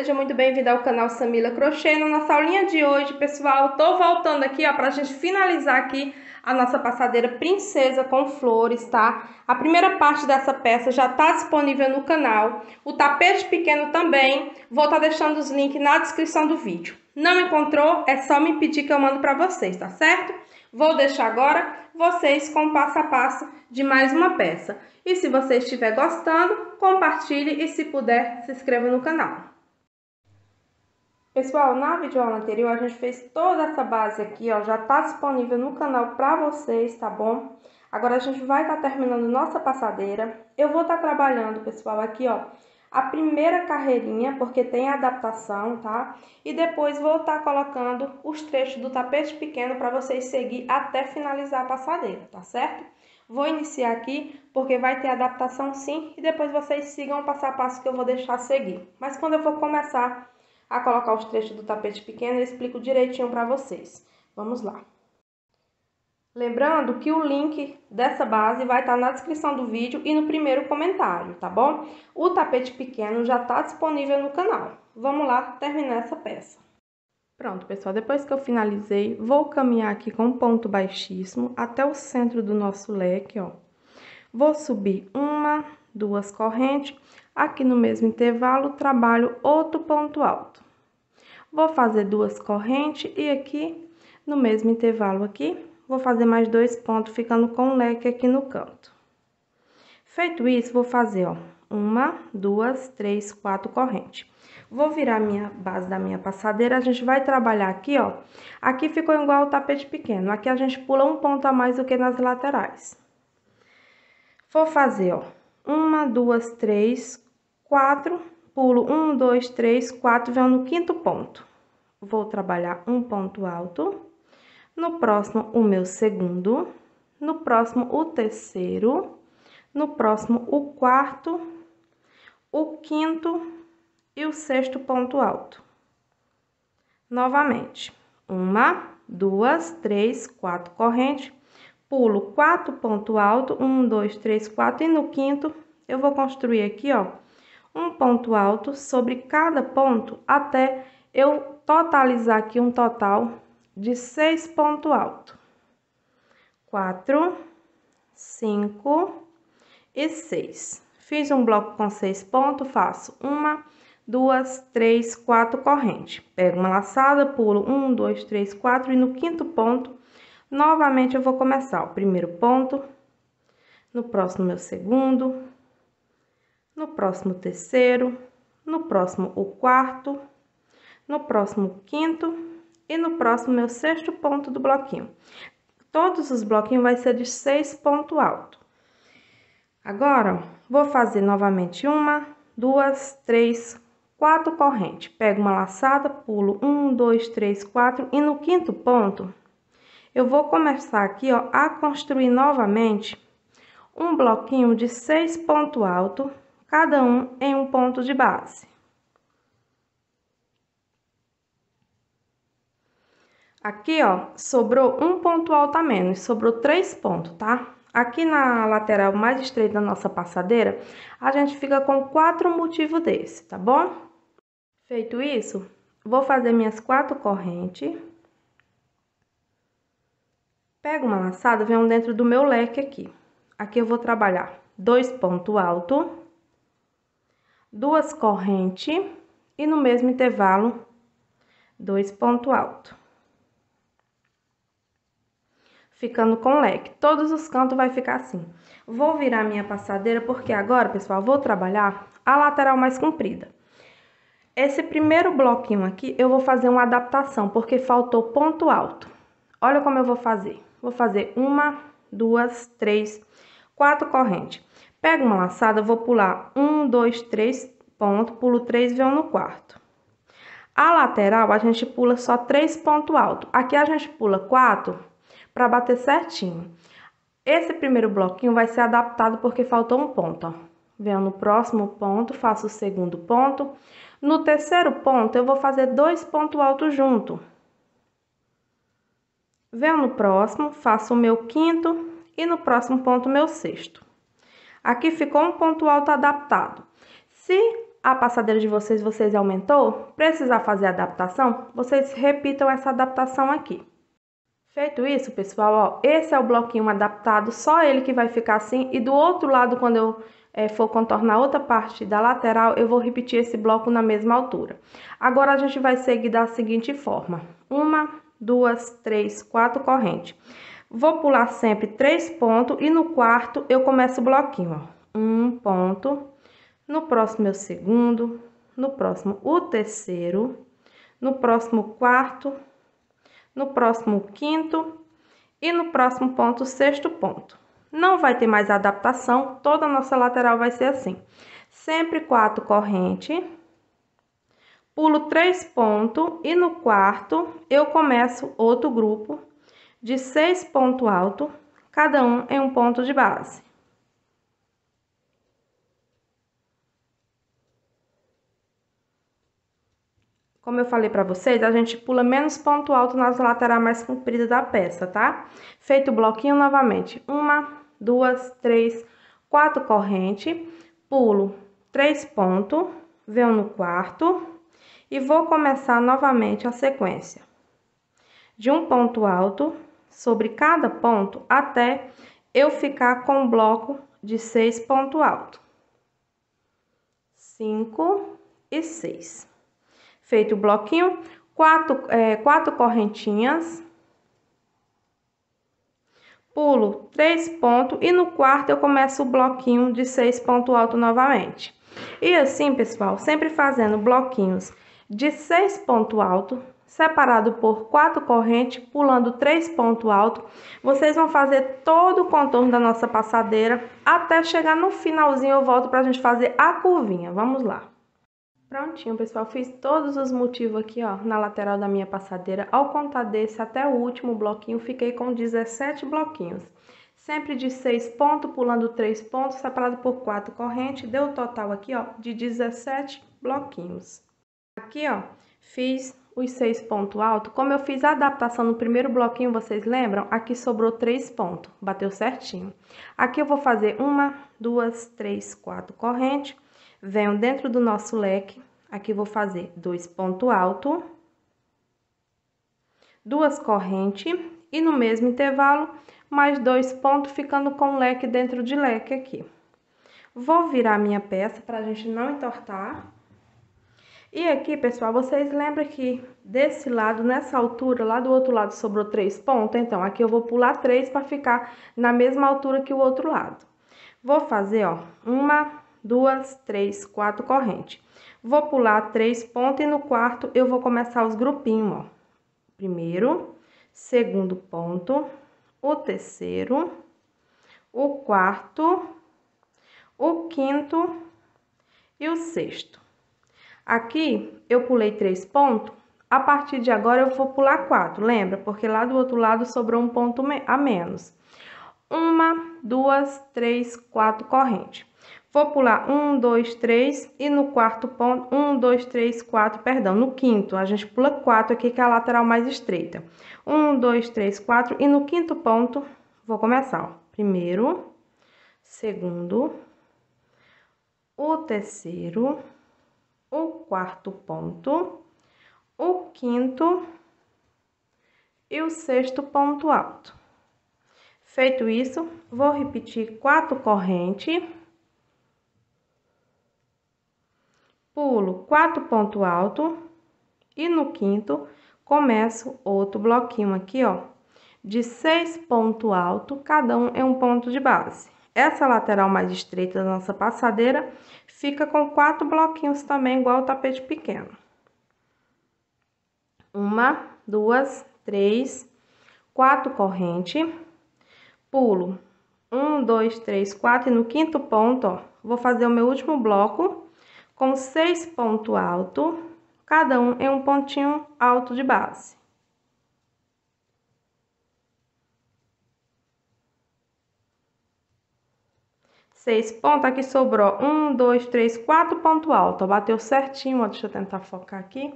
seja muito bem-vindo ao canal Samila Crochê. Na nossa aulinha de hoje, pessoal, tô voltando aqui, ó, pra gente finalizar aqui a nossa passadeira princesa com flores, tá? A primeira parte dessa peça já tá disponível no canal. O tapete pequeno também, vou estar tá deixando os links na descrição do vídeo. Não encontrou? É só me pedir que eu mando pra vocês, tá certo? Vou deixar agora vocês com o passo a passo de mais uma peça. E se você estiver gostando, compartilhe e se puder, se inscreva no canal. Pessoal, na videoaula anterior a gente fez toda essa base aqui, ó, já tá disponível no canal pra vocês, tá bom? Agora a gente vai estar tá terminando nossa passadeira. Eu vou estar tá trabalhando, pessoal, aqui, ó, a primeira carreirinha, porque tem adaptação, tá? E depois vou estar tá colocando os trechos do tapete pequeno para vocês seguir até finalizar a passadeira, tá certo? Vou iniciar aqui, porque vai ter adaptação sim, e depois vocês sigam o passo a passo que eu vou deixar seguir. Mas quando eu for começar a colocar os trechos do tapete pequeno, explico direitinho para vocês. Vamos lá. Lembrando que o link dessa base vai estar tá na descrição do vídeo e no primeiro comentário, tá bom? O tapete pequeno já está disponível no canal. Vamos lá terminar essa peça. Pronto, pessoal, depois que eu finalizei, vou caminhar aqui com ponto baixíssimo até o centro do nosso leque, ó. Vou subir uma, duas correntes, aqui no mesmo intervalo trabalho outro ponto alto. Vou fazer duas correntes e aqui, no mesmo intervalo aqui, vou fazer mais dois pontos, ficando com o leque aqui no canto. Feito isso, vou fazer, ó, uma, duas, três, quatro correntes. Vou virar a minha base da minha passadeira, a gente vai trabalhar aqui, ó. Aqui ficou igual o tapete pequeno, aqui a gente pula um ponto a mais do que nas laterais. Vou fazer, ó, uma, duas, três, quatro, pulo. Um, dois, três, quatro, venho no quinto ponto. Vou trabalhar um ponto alto. No próximo o meu segundo, no próximo o terceiro, no próximo o quarto, o quinto e o sexto ponto alto. Novamente, uma, duas, três, quatro. Correntes, pulo quatro ponto alto, um, dois, três, quatro, e no quinto eu vou construir aqui, ó, um ponto alto sobre cada ponto até eu totalizar aqui um total de seis pontos altos. Quatro, cinco e seis. Fiz um bloco com seis pontos, faço uma, duas, três, quatro correntes. Pego uma laçada, pulo um, dois, três, quatro e no quinto ponto, novamente eu vou começar o primeiro ponto, no próximo meu segundo, no próximo terceiro, no próximo o quarto, no próximo quinto e no próximo, meu sexto ponto do bloquinho. Todos os bloquinhos vai ser de seis pontos altos. Agora, vou fazer novamente uma, duas, três, quatro correntes. Pego uma laçada, pulo um, dois, três, quatro e no quinto ponto, eu vou começar aqui, ó, a construir novamente um bloquinho de seis pontos altos, cada um em um ponto de base. Aqui, ó, sobrou um ponto alto a menos, sobrou três pontos, tá? Aqui na lateral mais estreita da nossa passadeira, a gente fica com quatro motivos desse, tá bom? Feito isso, vou fazer minhas quatro correntes. Pego uma laçada, venho dentro do meu leque aqui. Aqui eu vou trabalhar dois pontos altos, duas correntes e no mesmo intervalo, dois pontos altos ficando com leque. Todos os cantos vai ficar assim. Vou virar minha passadeira porque agora, pessoal, vou trabalhar a lateral mais comprida. Esse primeiro bloquinho aqui, eu vou fazer uma adaptação, porque faltou ponto alto. Olha como eu vou fazer. Vou fazer uma, duas, três, quatro correntes. Pego uma laçada, vou pular um, dois, três pontos, pulo três venho no quarto. A lateral, a gente pula só três pontos altos. Aqui a gente pula quatro para bater certinho. Esse primeiro bloquinho vai ser adaptado porque faltou um ponto, ó. Venho no próximo ponto, faço o segundo ponto. No terceiro ponto, eu vou fazer dois pontos altos junto. Venho no próximo, faço o meu quinto e no próximo ponto, meu sexto. Aqui ficou um ponto alto adaptado. Se a passadeira de vocês, vocês aumentou, precisar fazer adaptação, vocês repitam essa adaptação aqui. Feito isso, pessoal, ó, esse é o bloquinho adaptado, só ele que vai ficar assim, e do outro lado, quando eu é, for contornar outra parte da lateral, eu vou repetir esse bloco na mesma altura. Agora, a gente vai seguir da seguinte forma. Uma, duas, três, quatro correntes. Vou pular sempre três pontos e no quarto eu começo o bloquinho, ó. Um ponto, no próximo é o segundo, no próximo o terceiro, no próximo quarto, no próximo quinto e no próximo ponto, sexto ponto. Não vai ter mais adaptação, toda a nossa lateral vai ser assim. Sempre quatro corrente, pulo três pontos e no quarto eu começo outro grupo de seis pontos altos, cada um em um ponto de base. Como eu falei para vocês, a gente pula menos ponto alto nas laterais mais compridas da peça, tá? Feito o bloquinho novamente. Uma, duas, três, quatro correntes. Pulo três pontos, venho no quarto e vou começar novamente a sequência. De um ponto alto sobre cada ponto até eu ficar com um bloco de seis pontos altos. Cinco e seis. Feito o bloquinho, quatro, é, quatro correntinhas. Pulo três pontos e no quarto eu começo o bloquinho de seis pontos altos novamente. E assim, pessoal, sempre fazendo bloquinhos de seis pontos altos, separado por quatro correntes, pulando três pontos altos, vocês vão fazer todo o contorno da nossa passadeira até chegar no finalzinho. Eu volto para a gente fazer a curvinha. Vamos lá. Prontinho, pessoal, fiz todos os motivos aqui, ó, na lateral da minha passadeira. Ao contar desse até o último bloquinho, fiquei com 17 bloquinhos. Sempre de 6 pontos, pulando 3 pontos, separado por 4 correntes, deu o total aqui, ó, de 17 bloquinhos. Aqui, ó, fiz os 6 pontos altos. Como eu fiz a adaptação no primeiro bloquinho, vocês lembram? Aqui sobrou 3 pontos, bateu certinho. Aqui eu vou fazer uma, duas, três, quatro correntes Venho dentro do nosso leque, aqui vou fazer dois pontos altos, duas correntes e no mesmo intervalo, mais dois pontos, ficando com leque dentro de leque aqui. Vou virar minha peça para a gente não entortar. E aqui, pessoal, vocês lembram que desse lado, nessa altura, lá do outro lado sobrou três pontos? Então, aqui eu vou pular três para ficar na mesma altura que o outro lado. Vou fazer, ó, uma, duas, três, quatro correntes. Vou pular três pontos e no quarto eu vou começar os grupinhos, ó. Primeiro, segundo ponto, o terceiro, o quarto, o quinto e o sexto. Aqui eu pulei três pontos, a partir de agora eu vou pular quatro, lembra? Porque lá do outro lado sobrou um ponto a menos. Uma, duas, três, quatro correntes. Vou pular um, dois, três e no quarto ponto, um, dois, três, quatro, perdão, no quinto, a gente pula quatro aqui, que é a lateral mais estreita. Um, dois, três, quatro e no quinto ponto, vou começar, ó. Primeiro, segundo, o terceiro, o quarto ponto, o quinto e o sexto ponto alto. Feito isso, vou repetir quatro correntes pulo quatro pontos altos e no quinto começo outro bloquinho aqui, ó, de seis pontos altos, cada um é um ponto de base. Essa lateral mais estreita da nossa passadeira fica com quatro bloquinhos também, igual o tapete pequeno. Uma, duas, três, quatro correntes, pulo um, dois, três, quatro, e no quinto ponto, ó, vou fazer o meu último bloco com seis pontos altos, cada um em um pontinho alto de base. Seis pontos, aqui sobrou um, dois, três, quatro pontos altos, bateu certinho, ó, deixa eu tentar focar aqui.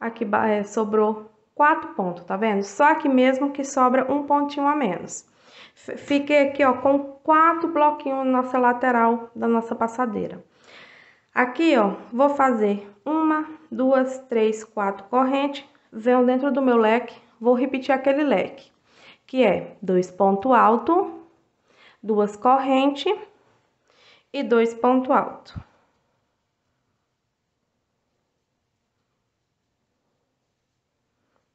Aqui é, sobrou quatro pontos, tá vendo? Só aqui mesmo que sobra um pontinho a menos. Fiquei aqui, ó, com quatro bloquinhos na nossa lateral da nossa passadeira. Aqui, ó, vou fazer uma, duas, três, quatro correntes, venho dentro do meu leque, vou repetir aquele leque, que é dois pontos altos, duas correntes e dois pontos altos.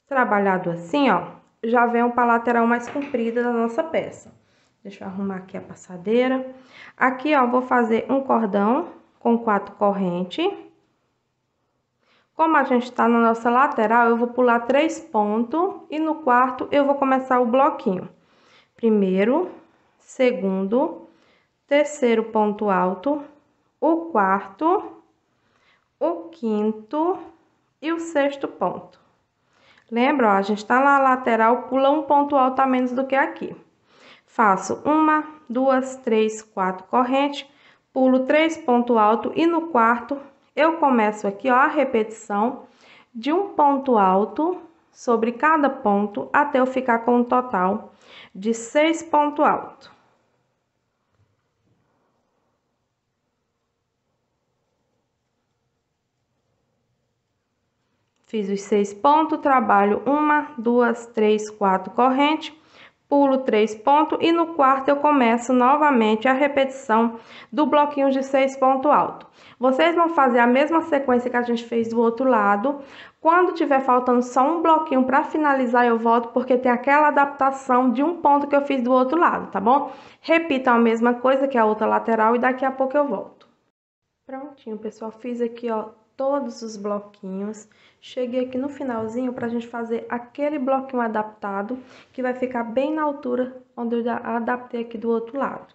Trabalhado assim, ó, já vem para a lateral mais comprida da nossa peça. Deixa eu arrumar aqui a passadeira. Aqui, ó, vou fazer um cordão com quatro correntes. Como a gente está na nossa lateral, eu vou pular três pontos e no quarto eu vou começar o bloquinho. Primeiro, segundo, terceiro ponto alto, o quarto, o quinto e o sexto ponto. Lembra, ó, a gente tá na lateral, pula um ponto alto a menos do que aqui. Faço uma, duas, três, quatro correntes, pulo três pontos altos e no quarto eu começo aqui, ó, a repetição de um ponto alto sobre cada ponto até eu ficar com um total de seis pontos altos. Fiz os seis pontos, trabalho uma, duas, três, quatro correntes, pulo três pontos e no quarto eu começo novamente a repetição do bloquinho de seis pontos alto. Vocês vão fazer a mesma sequência que a gente fez do outro lado. Quando tiver faltando só um bloquinho para finalizar, eu volto, porque tem aquela adaptação de um ponto que eu fiz do outro lado, tá bom? Repitam a mesma coisa que a outra lateral e daqui a pouco eu volto. Prontinho, pessoal, fiz aqui, ó, todos os bloquinhos. Cheguei aqui no finalzinho para a gente fazer aquele bloquinho adaptado, que vai ficar bem na altura onde eu já adaptei aqui do outro lado.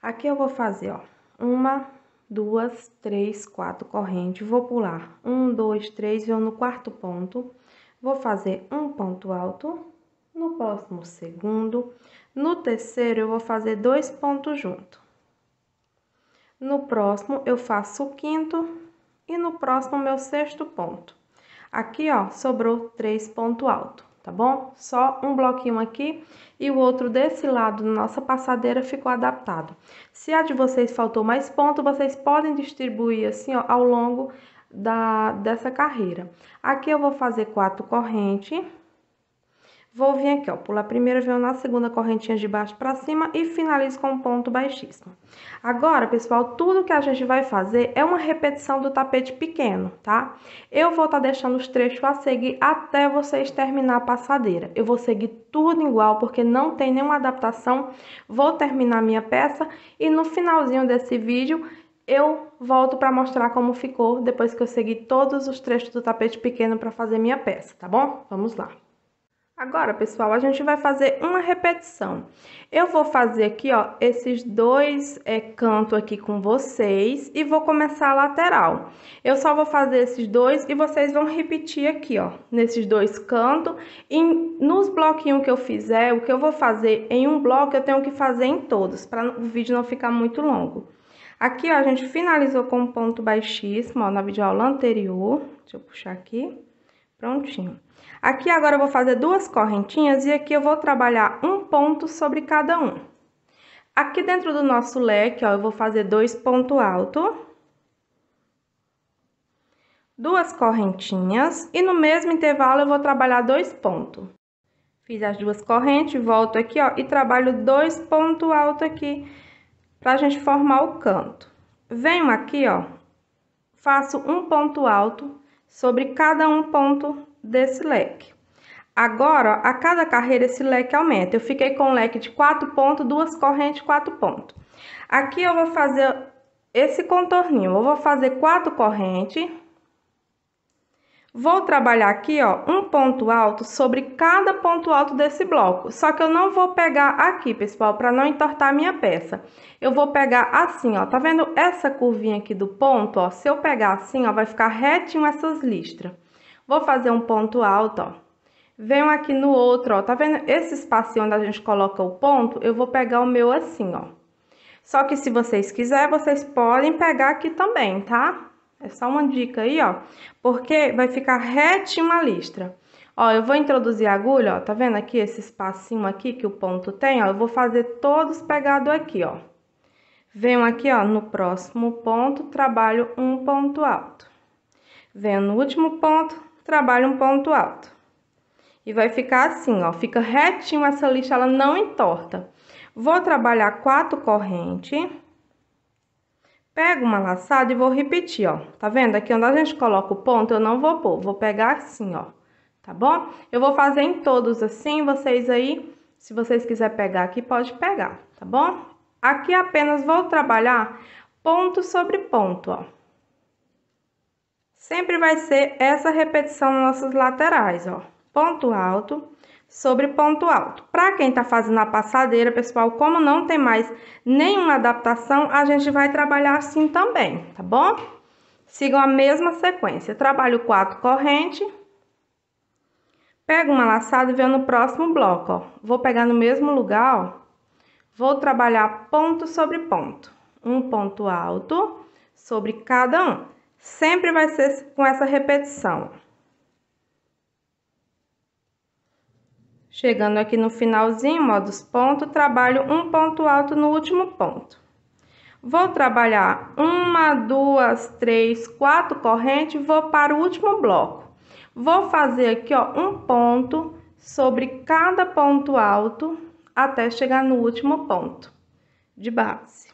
Aqui eu vou fazer, ó, uma, duas, três, quatro correntes. Vou pular um, dois, três, venho no quarto ponto. Vou fazer um ponto alto. No próximo segundo. No terceiro, eu vou fazer dois pontos juntos. No próximo, eu faço o quinto e no próximo, meu sexto ponto. Aqui, ó, sobrou três pontos altos, tá bom? Só um bloquinho aqui e o outro desse lado da nossa passadeira ficou adaptado. Se a de vocês faltou mais ponto, vocês podem distribuir assim, ó, ao longo da, dessa carreira. Aqui eu vou fazer quatro correntes Vou vir aqui, ó, pular a primeira, venho na segunda correntinha de baixo para cima e finalizo com um ponto baixíssimo. Agora, pessoal, tudo que a gente vai fazer é uma repetição do tapete pequeno, tá? Eu vou estar tá deixando os trechos a seguir até vocês terminar a passadeira. Eu vou seguir tudo igual, porque não tem nenhuma adaptação. Vou terminar minha peça e no finalzinho desse vídeo eu volto para mostrar como ficou depois que eu segui todos os trechos do tapete pequeno para fazer minha peça, tá bom? Vamos lá. Agora, pessoal, a gente vai fazer uma repetição. Eu vou fazer aqui, ó, esses dois é, cantos aqui com vocês e vou começar a lateral. Eu só vou fazer esses dois e vocês vão repetir aqui, ó, nesses dois cantos. E nos bloquinhos que eu fizer, o que eu vou fazer em um bloco, eu tenho que fazer em todos, para o vídeo não ficar muito longo. Aqui, ó, a gente finalizou com um ponto baixíssimo, ó, na videoaula anterior. Deixa eu puxar aqui. Prontinho. Aqui agora eu vou fazer duas correntinhas e aqui eu vou trabalhar um ponto sobre cada um. Aqui dentro do nosso leque, ó, eu vou fazer dois pontos altos. Duas correntinhas e no mesmo intervalo eu vou trabalhar dois pontos. Fiz as duas correntes, volto aqui, ó, e trabalho dois pontos altos aqui pra gente formar o canto. Venho aqui, ó, faço um ponto alto sobre cada um ponto desse leque. Agora, a cada carreira esse leque aumenta. Eu fiquei com um leque de quatro pontos, duas correntes, quatro pontos. Aqui eu vou fazer esse contorninho. Eu vou fazer quatro correntes. Vou trabalhar aqui, ó, um ponto alto sobre cada ponto alto desse bloco. Só que eu não vou pegar aqui, pessoal, para não entortar minha peça. Eu vou pegar assim, ó, tá vendo essa curvinha aqui do ponto, ó? Se eu pegar assim, ó, vai ficar retinho essas listras. Vou fazer um ponto alto, ó. Venho aqui no outro, ó. Tá vendo esse espacinho onde a gente coloca o ponto? Eu vou pegar o meu assim, ó. Só que se vocês quiserem, vocês podem pegar aqui também, tá? É só uma dica aí, ó. Porque vai ficar retinho a listra. Ó, eu vou introduzir a agulha, ó. Tá vendo aqui esse espacinho aqui que o ponto tem, ó? Eu vou fazer todos pegados aqui, ó. Venho aqui, ó, no próximo ponto, trabalho um ponto alto. Venho no último ponto, trabalho um ponto alto. E vai ficar assim, ó, fica retinho essa lixa, ela não entorta. Vou trabalhar quatro correntes. Pego uma laçada e vou repetir, ó. Tá vendo? Aqui onde a gente coloca o ponto, eu não vou pôr, vou pegar assim, ó. Tá bom? Eu vou fazer em todos assim, vocês aí, se vocês quiserem pegar aqui, pode pegar, tá bom? Aqui apenas vou trabalhar ponto sobre ponto, ó. Sempre vai ser essa repetição nas nossas laterais, ó ponto alto sobre ponto alto. Para quem está fazendo a passadeira, pessoal, como não tem mais nenhuma adaptação, a gente vai trabalhar assim também, tá bom? Sigam a mesma sequência. Trabalho quatro correntes. Pego uma laçada e venho no próximo bloco, ó. Vou pegar no mesmo lugar, ó. Vou trabalhar ponto sobre ponto. Um ponto alto sobre cada um. Sempre vai ser com essa repetição, ó. Chegando aqui no finalzinho, modos ponto, trabalho um ponto alto no último ponto. Vou trabalhar uma, duas, três, quatro correntes, vou para o último bloco. Vou fazer aqui, ó, um ponto sobre cada ponto alto até chegar no último ponto de base.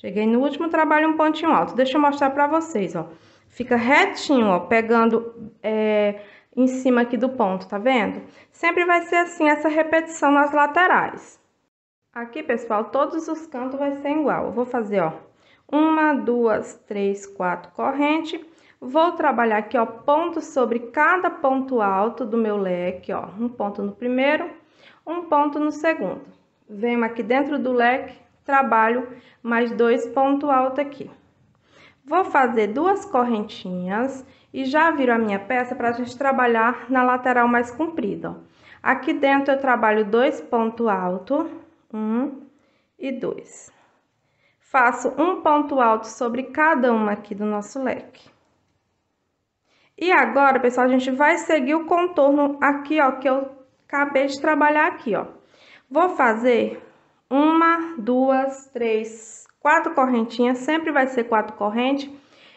Cheguei no último trabalho um pontinho alto. Deixa eu mostrar pra vocês, ó. Fica retinho, ó, pegando é, em cima aqui do ponto, tá vendo? Sempre vai ser assim, essa repetição nas laterais. Aqui, pessoal, todos os cantos vai ser igual. Eu vou fazer, ó, uma, duas, três, quatro corrente. Vou trabalhar aqui, ó, ponto sobre cada ponto alto do meu leque, ó. Um ponto no primeiro, um ponto no segundo. Venho aqui dentro do leque, trabalho mais dois pontos altos aqui. Vou fazer duas correntinhas e já viro a minha peça para a gente trabalhar na lateral mais comprida, ó. Aqui dentro eu trabalho dois pontos altos, um e dois. Faço um ponto alto sobre cada uma aqui do nosso leque. E agora, pessoal, a gente vai seguir o contorno aqui, ó, que eu acabei de trabalhar aqui, ó. Vou fazer uma, duas, três, quatro correntinhas, sempre vai ser quatro correntes.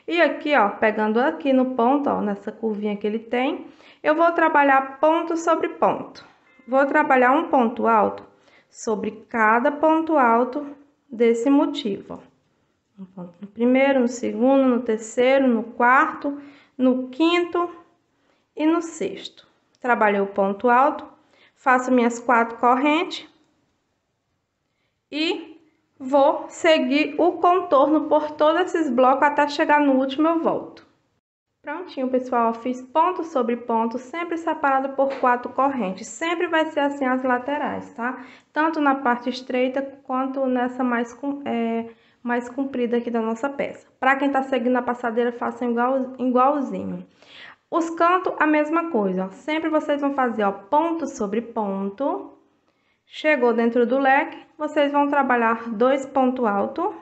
E aqui, ó, pegando aqui no ponto, ó, nessa curvinha que ele tem, eu vou trabalhar ponto sobre ponto. Vou trabalhar um ponto alto sobre cada ponto alto desse motivo, ó. Um ponto no primeiro, no segundo, no terceiro, no quarto, no quinto e no sexto. Trabalhei o ponto alto, faço minhas quatro correntes e vou seguir o contorno por todos esses blocos até chegar no último eu volto. Prontinho, pessoal, fiz ponto sobre ponto, sempre separado por quatro correntes. Sempre vai ser assim as laterais, tá? Tanto na parte estreita quanto nessa mais, é, mais comprida aqui da nossa peça. Para quem tá seguindo a passadeira, façam igual, igualzinho. Os cantos, a mesma coisa, ó. Sempre vocês vão fazer, ó, ponto sobre ponto, Chegou dentro do leque, vocês vão trabalhar dois pontos altos,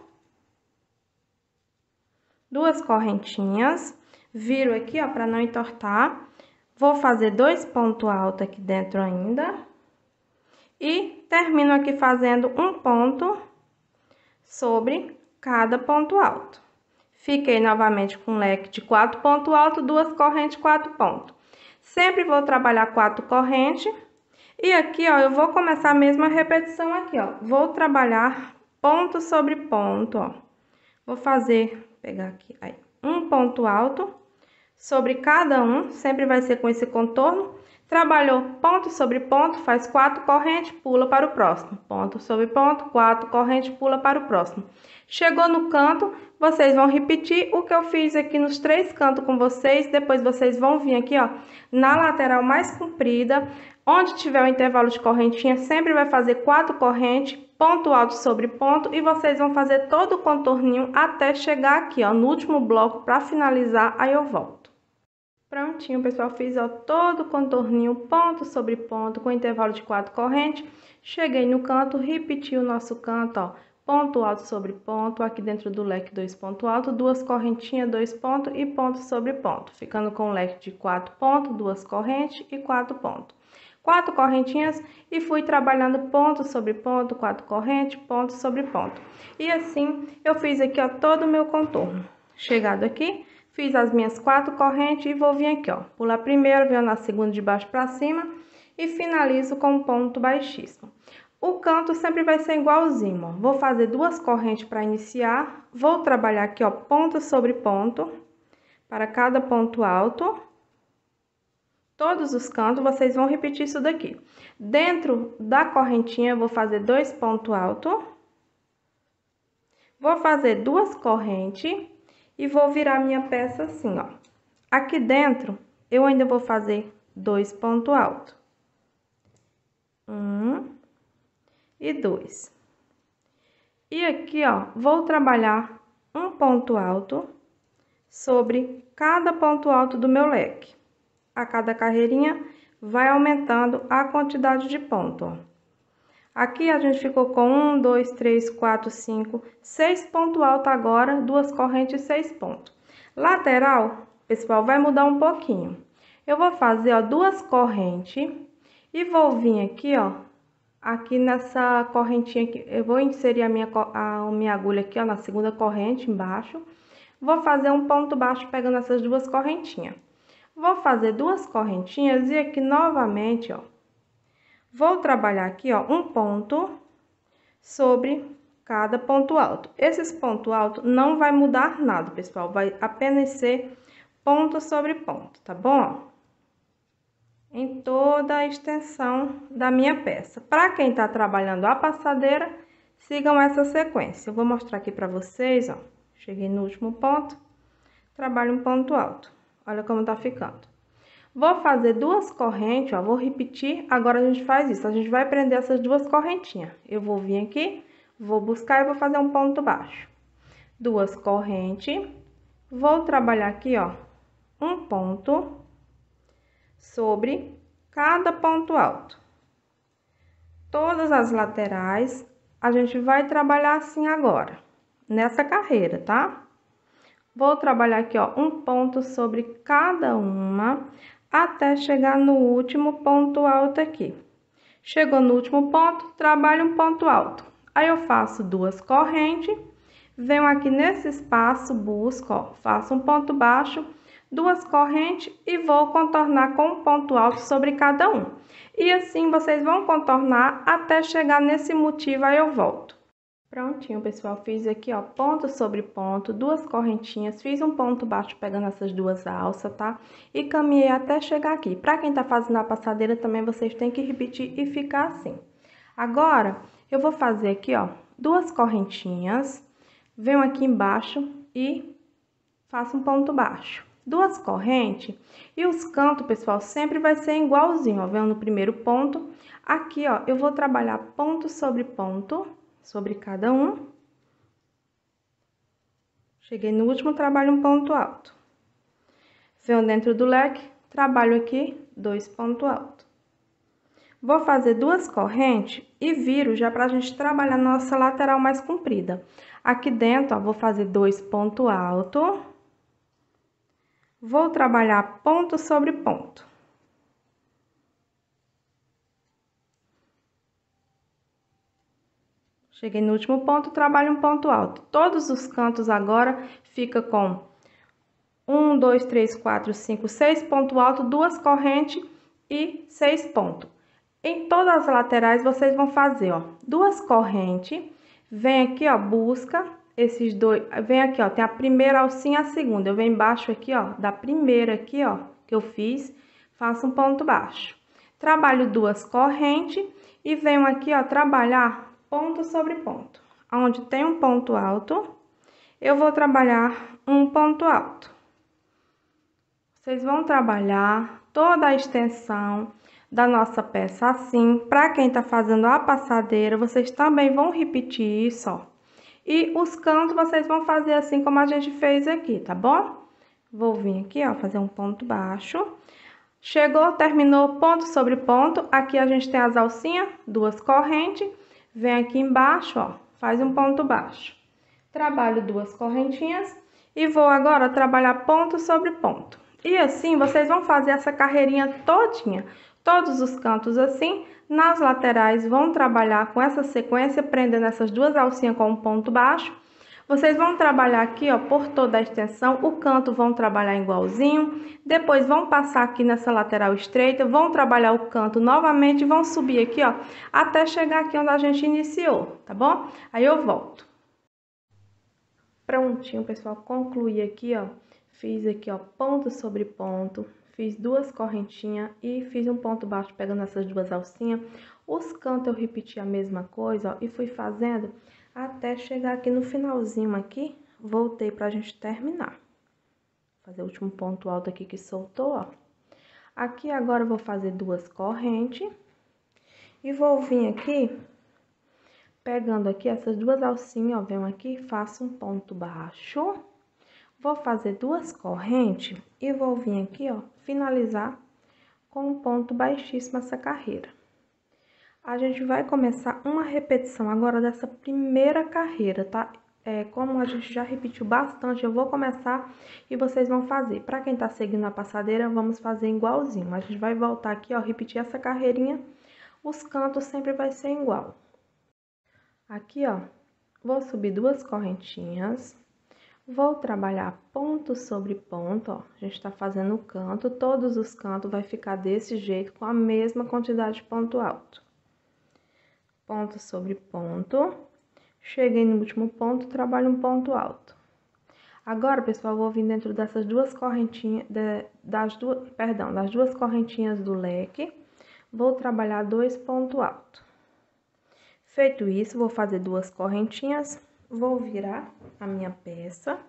duas correntinhas, viro aqui, ó, para não entortar. Vou fazer dois pontos altos aqui dentro ainda. E termino aqui fazendo um ponto sobre cada ponto alto. Fiquei novamente com leque de quatro pontos altos, duas correntes, quatro pontos. Sempre vou trabalhar quatro correntes e aqui, ó, eu vou começar a mesma repetição aqui, ó. Vou trabalhar ponto sobre ponto, ó. Vou fazer, pegar aqui, aí, um ponto alto sobre cada um, sempre vai ser com esse contorno. Trabalhou ponto sobre ponto, faz quatro correntes, pula para o próximo. Ponto sobre ponto, quatro correntes, pula para o próximo. Chegou no canto, vocês vão repetir o que eu fiz aqui nos três cantos com vocês. Depois vocês vão vir aqui, ó, na lateral mais comprida, Onde tiver o intervalo de correntinha, sempre vai fazer quatro correntes, ponto alto sobre ponto, e vocês vão fazer todo o contorninho até chegar aqui, ó, no último bloco para finalizar, aí eu volto. Prontinho, pessoal, fiz ó, todo o contorninho, ponto sobre ponto, com intervalo de quatro correntes. Cheguei no canto, repeti o nosso canto, ó, ponto alto sobre ponto, aqui dentro do leque dois ponto alto, duas correntinhas, dois pontos e ponto sobre ponto, ficando com um leque de quatro pontos, duas correntes e quatro pontos. Quatro correntinhas e fui trabalhando ponto sobre ponto, quatro correntes, ponto sobre ponto. E assim, eu fiz aqui, ó, todo o meu contorno. Chegado aqui, fiz as minhas quatro correntes e vou vir aqui, ó, pular primeiro, venho na segunda de baixo para cima e finalizo com ponto baixíssimo. O canto sempre vai ser igualzinho, ó. Vou fazer duas correntes para iniciar, vou trabalhar aqui, ó, ponto sobre ponto, para cada ponto alto. Todos os cantos, vocês vão repetir isso daqui. Dentro da correntinha, eu vou fazer dois pontos altos. Vou fazer duas correntes e vou virar minha peça assim, ó. Aqui dentro, eu ainda vou fazer dois pontos altos. Um e dois. E aqui, ó, vou trabalhar um ponto alto sobre cada ponto alto do meu leque. A cada carreirinha, vai aumentando a quantidade de ponto, ó. Aqui a gente ficou com um, dois, três, quatro, cinco, seis pontos altos agora, duas correntes, seis pontos. Lateral, pessoal, vai mudar um pouquinho. Eu vou fazer, ó, duas correntes e vou vir aqui, ó, aqui nessa correntinha aqui, eu vou inserir a minha, a minha agulha aqui, ó, na segunda corrente embaixo. Vou fazer um ponto baixo pegando essas duas correntinhas. Vou fazer duas correntinhas e aqui novamente, ó, vou trabalhar aqui, ó, um ponto sobre cada ponto alto. Esses pontos altos não vai mudar nada, pessoal, vai apenas ser ponto sobre ponto, tá bom? em toda a extensão da minha peça. Para quem está trabalhando a passadeira, sigam essa sequência. Eu vou mostrar aqui para vocês, ó. Cheguei no último ponto, trabalho um ponto alto. Olha como tá ficando. Vou fazer duas correntes, ó, vou repetir, agora a gente faz isso. A gente vai prender essas duas correntinhas. Eu vou vir aqui, vou buscar e vou fazer um ponto baixo. Duas correntes, vou trabalhar aqui, ó, um ponto sobre cada ponto alto. Todas as laterais, a gente vai trabalhar assim agora, nessa carreira, tá? Vou trabalhar aqui, ó, um ponto sobre cada uma, até chegar no último ponto alto aqui. Chegou no último ponto, trabalho um ponto alto. Aí, eu faço duas correntes, venho aqui nesse espaço, busco, ó, faço um ponto baixo, duas correntes e vou contornar com um ponto alto sobre cada um. E assim vocês vão contornar até chegar nesse motivo, aí eu volto. Prontinho, pessoal, fiz aqui, ó, ponto sobre ponto, duas correntinhas, fiz um ponto baixo pegando essas duas alças, tá? E caminhei até chegar aqui. Pra quem tá fazendo a passadeira também, vocês têm que repetir e ficar assim. Agora, eu vou fazer aqui, ó, duas correntinhas, venho aqui embaixo e faço um ponto baixo duas correntes e os cantos, pessoal, sempre vai ser igualzinho, ó, vendo no primeiro ponto. Aqui, ó, eu vou trabalhar ponto sobre ponto, sobre cada um. Cheguei no último, trabalho um ponto alto. Venho dentro do leque, trabalho aqui dois pontos altos. Vou fazer duas correntes e viro já pra gente trabalhar nossa lateral mais comprida. Aqui dentro, ó, vou fazer dois pontos altos Vou trabalhar ponto sobre ponto. Cheguei no último ponto, trabalho um ponto alto. Todos os cantos agora fica com um, dois, três, quatro, cinco, seis ponto alto, duas correntes e seis pontos. Em todas as laterais vocês vão fazer, ó, duas correntes, vem aqui, ó, busca esses dois, vem aqui, ó, tem a primeira alcinha a segunda. Eu venho embaixo aqui, ó, da primeira aqui, ó, que eu fiz, faço um ponto baixo. Trabalho duas correntes e venho aqui, ó, trabalhar ponto sobre ponto. Onde tem um ponto alto, eu vou trabalhar um ponto alto. Vocês vão trabalhar toda a extensão da nossa peça assim. Para quem tá fazendo a passadeira, vocês também vão repetir isso, ó e os cantos vocês vão fazer assim como a gente fez aqui, tá bom? Vou vir aqui, ó, fazer um ponto baixo. Chegou, terminou ponto sobre ponto. Aqui a gente tem as alcinhas, duas correntes. Vem aqui embaixo, ó, faz um ponto baixo. Trabalho duas correntinhas e vou agora trabalhar ponto sobre ponto. E assim, vocês vão fazer essa carreirinha todinha, todos os cantos assim, nas laterais vão trabalhar com essa sequência, prendendo essas duas alcinhas com um ponto baixo. Vocês vão trabalhar aqui, ó, por toda a extensão, o canto vão trabalhar igualzinho, depois vão passar aqui nessa lateral estreita, vão trabalhar o canto novamente, vão subir aqui, ó, até chegar aqui onde a gente iniciou, tá bom? Aí eu volto. Prontinho, pessoal, concluí aqui, ó, fiz aqui, ó, ponto sobre ponto, fiz duas correntinhas e fiz um ponto baixo pegando essas duas alcinhas. Os cantos eu repeti a mesma coisa, ó, e fui fazendo até chegar aqui no finalzinho aqui, voltei pra gente terminar. Fazer o último ponto alto aqui que soltou, ó. Aqui agora eu vou fazer duas correntes e vou vir aqui pegando aqui essas duas alcinhas, ó, aqui, faço um ponto baixo Vou fazer duas correntes e vou vir aqui, ó, finalizar com um ponto baixíssimo essa carreira. A gente vai começar uma repetição agora dessa primeira carreira, tá? É, como a gente já repetiu bastante, eu vou começar e vocês vão fazer. Para quem tá seguindo a passadeira, vamos fazer igualzinho. A gente vai voltar aqui, ó, repetir essa carreirinha. Os cantos sempre vai ser igual. Aqui, ó, vou subir duas correntinhas. Vou trabalhar ponto sobre ponto, ó. A gente tá fazendo o canto, todos os cantos vai ficar desse jeito, com a mesma quantidade de ponto alto. Ponto sobre ponto. Cheguei no último ponto, trabalho um ponto alto. Agora, pessoal, vou vir dentro dessas duas correntinhas, de, das duas, perdão, das duas correntinhas do leque, vou trabalhar dois pontos altos. Feito isso, vou fazer duas correntinhas, vou virar a minha peça,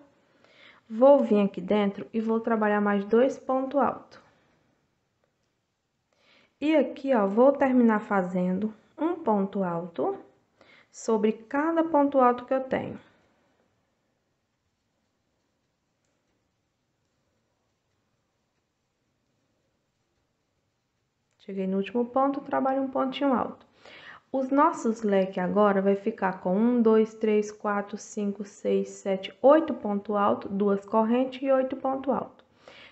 vou vir aqui dentro e vou trabalhar mais dois pontos altos. E aqui, ó, vou terminar fazendo um ponto alto sobre cada ponto alto que eu tenho. Cheguei no último ponto, trabalho um pontinho alto. Os nossos leques agora vai ficar com 1, 2, 3, 4, 5, 6, 7, 8 pontos altos, duas correntes e 8 pontos altos.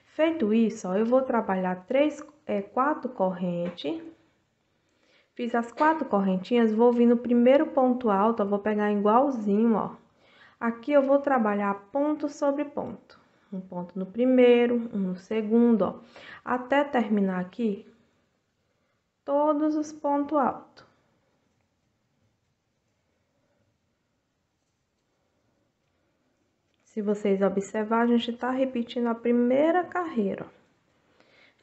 Feito isso, ó, eu vou trabalhar três, é, quatro correntes. Fiz as quatro correntinhas, vou vir no primeiro ponto alto, ó, vou pegar igualzinho, ó. Aqui eu vou trabalhar ponto sobre ponto. Um ponto no primeiro, um no segundo, ó. Até terminar aqui todos os pontos altos. Se vocês observar, a gente tá repetindo a primeira carreira.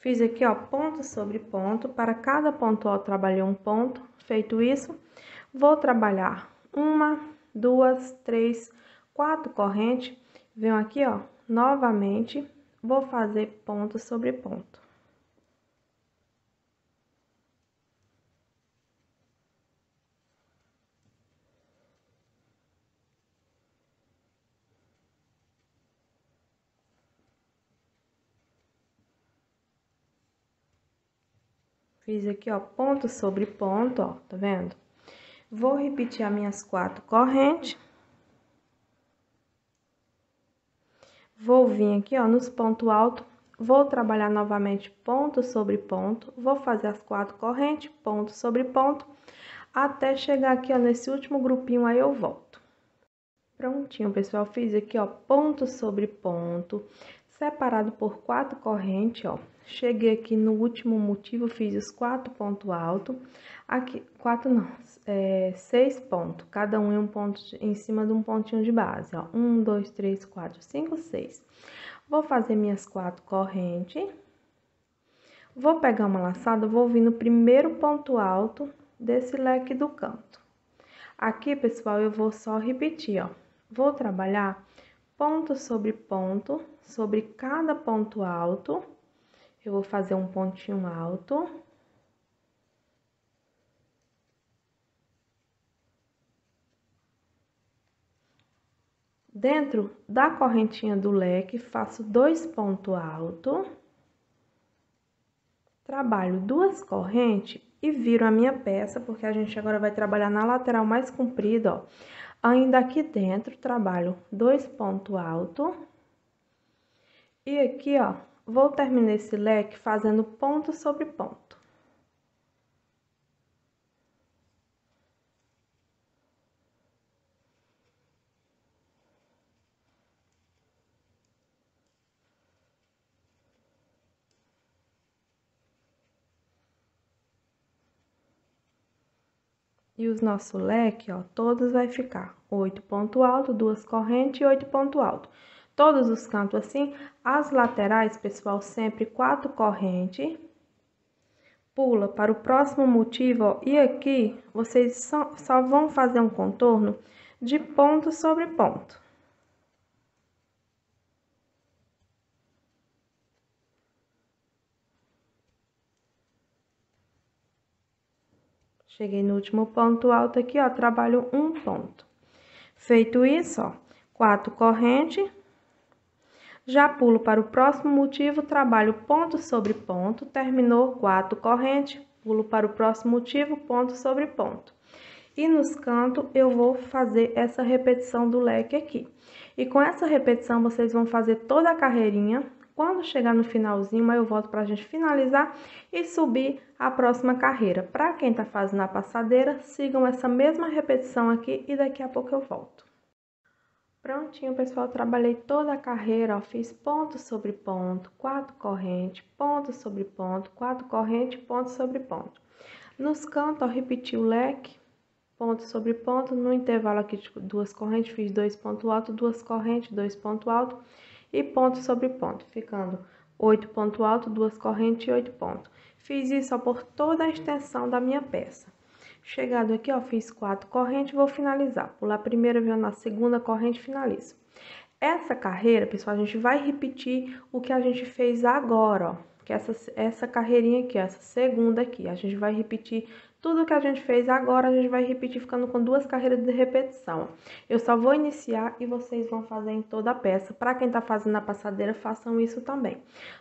Fiz aqui, ó, ponto sobre ponto. Para cada ponto, ó, trabalhei um ponto. Feito isso, vou trabalhar uma, duas, três, quatro correntes. Venho aqui, ó, novamente, vou fazer ponto sobre ponto. Fiz aqui, ó, ponto sobre ponto, ó, tá vendo? Vou repetir as minhas quatro correntes. Vou vir aqui, ó, nos pontos altos, vou trabalhar novamente ponto sobre ponto, vou fazer as quatro correntes, ponto sobre ponto, até chegar aqui, ó, nesse último grupinho, aí eu volto. Prontinho, pessoal, fiz aqui, ó, ponto sobre ponto, separado por quatro correntes, ó. Cheguei aqui no último motivo, fiz os quatro pontos altos. Aqui, quatro não, é, seis pontos. Cada um em um ponto em cima de um pontinho de base, ó. Um, dois, três, quatro, cinco, seis. Vou fazer minhas quatro correntes. Vou pegar uma laçada, vou vir no primeiro ponto alto desse leque do canto. Aqui, pessoal, eu vou só repetir, ó. Vou trabalhar ponto sobre ponto, sobre cada ponto alto eu vou fazer um pontinho alto. Dentro da correntinha do leque, faço dois pontos altos. Trabalho duas correntes e viro a minha peça, porque a gente agora vai trabalhar na lateral mais comprida, ó. Ainda aqui dentro, trabalho dois pontos altos. E aqui, ó, vou terminar esse leque fazendo ponto sobre ponto. E os nossos leques, ó, todos vai ficar oito ponto alto, duas correntes e oito ponto alto. Todos os cantos assim, as laterais, pessoal, sempre quatro correntes. Pula para o próximo motivo, ó, e aqui vocês só, só vão fazer um contorno de ponto sobre ponto. Cheguei no último ponto alto aqui, ó, trabalho um ponto. Feito isso, ó, quatro correntes. Já pulo para o próximo motivo, trabalho ponto sobre ponto, terminou quatro correntes, pulo para o próximo motivo, ponto sobre ponto. E nos cantos, eu vou fazer essa repetição do leque aqui. E com essa repetição, vocês vão fazer toda a carreirinha quando chegar no finalzinho, eu volto para a gente finalizar e subir a próxima carreira. Para quem está fazendo a passadeira, sigam essa mesma repetição aqui e daqui a pouco eu volto. Prontinho, pessoal, trabalhei toda a carreira, ó, fiz ponto sobre ponto, quatro correntes, ponto sobre ponto, quatro correntes, ponto sobre ponto. Nos cantos, ó, repeti o leque, ponto sobre ponto, no intervalo aqui de duas correntes, fiz dois pontos altos, duas correntes, dois pontos altos e ponto sobre ponto, ficando oito ponto alto, duas correntes e oito pontos. Fiz isso por toda a extensão da minha peça. Chegado aqui, ó, fiz quatro correntes, vou finalizar. Pular a primeira, venho na segunda corrente, finalizo. Essa carreira, pessoal, a gente vai repetir o que a gente fez agora, ó. Que essa, essa carreirinha aqui, essa segunda aqui. A gente vai repetir tudo que a gente fez agora, a gente vai repetir ficando com duas carreiras de repetição. Eu só vou iniciar e vocês vão fazer em toda a peça. Para quem tá fazendo a passadeira, façam isso também.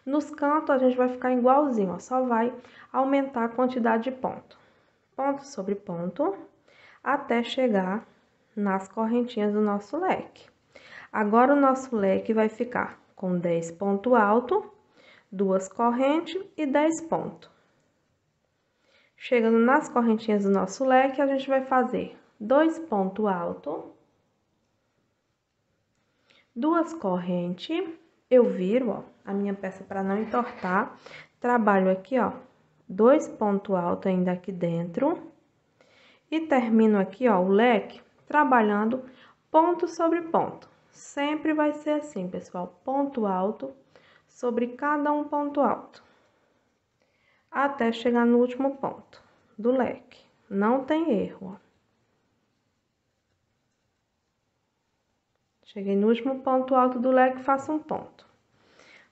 Nos cantos, a gente vai ficar igualzinho, ó, só vai aumentar a quantidade de ponto. Ponto sobre ponto, até chegar nas correntinhas do nosso leque. Agora, o nosso leque vai ficar com 10 pontos alto, duas correntes e 10 pontos. Chegando nas correntinhas do nosso leque, a gente vai fazer dois pontos altos, duas correntes, eu viro, ó, a minha peça para não entortar, trabalho aqui, ó, dois pontos altos ainda aqui dentro, e termino aqui, ó, o leque, trabalhando ponto sobre ponto. Sempre vai ser assim, pessoal, ponto alto sobre cada um ponto alto até chegar no último ponto do leque. Não tem erro, ó. Cheguei no último ponto alto do leque, faço um ponto.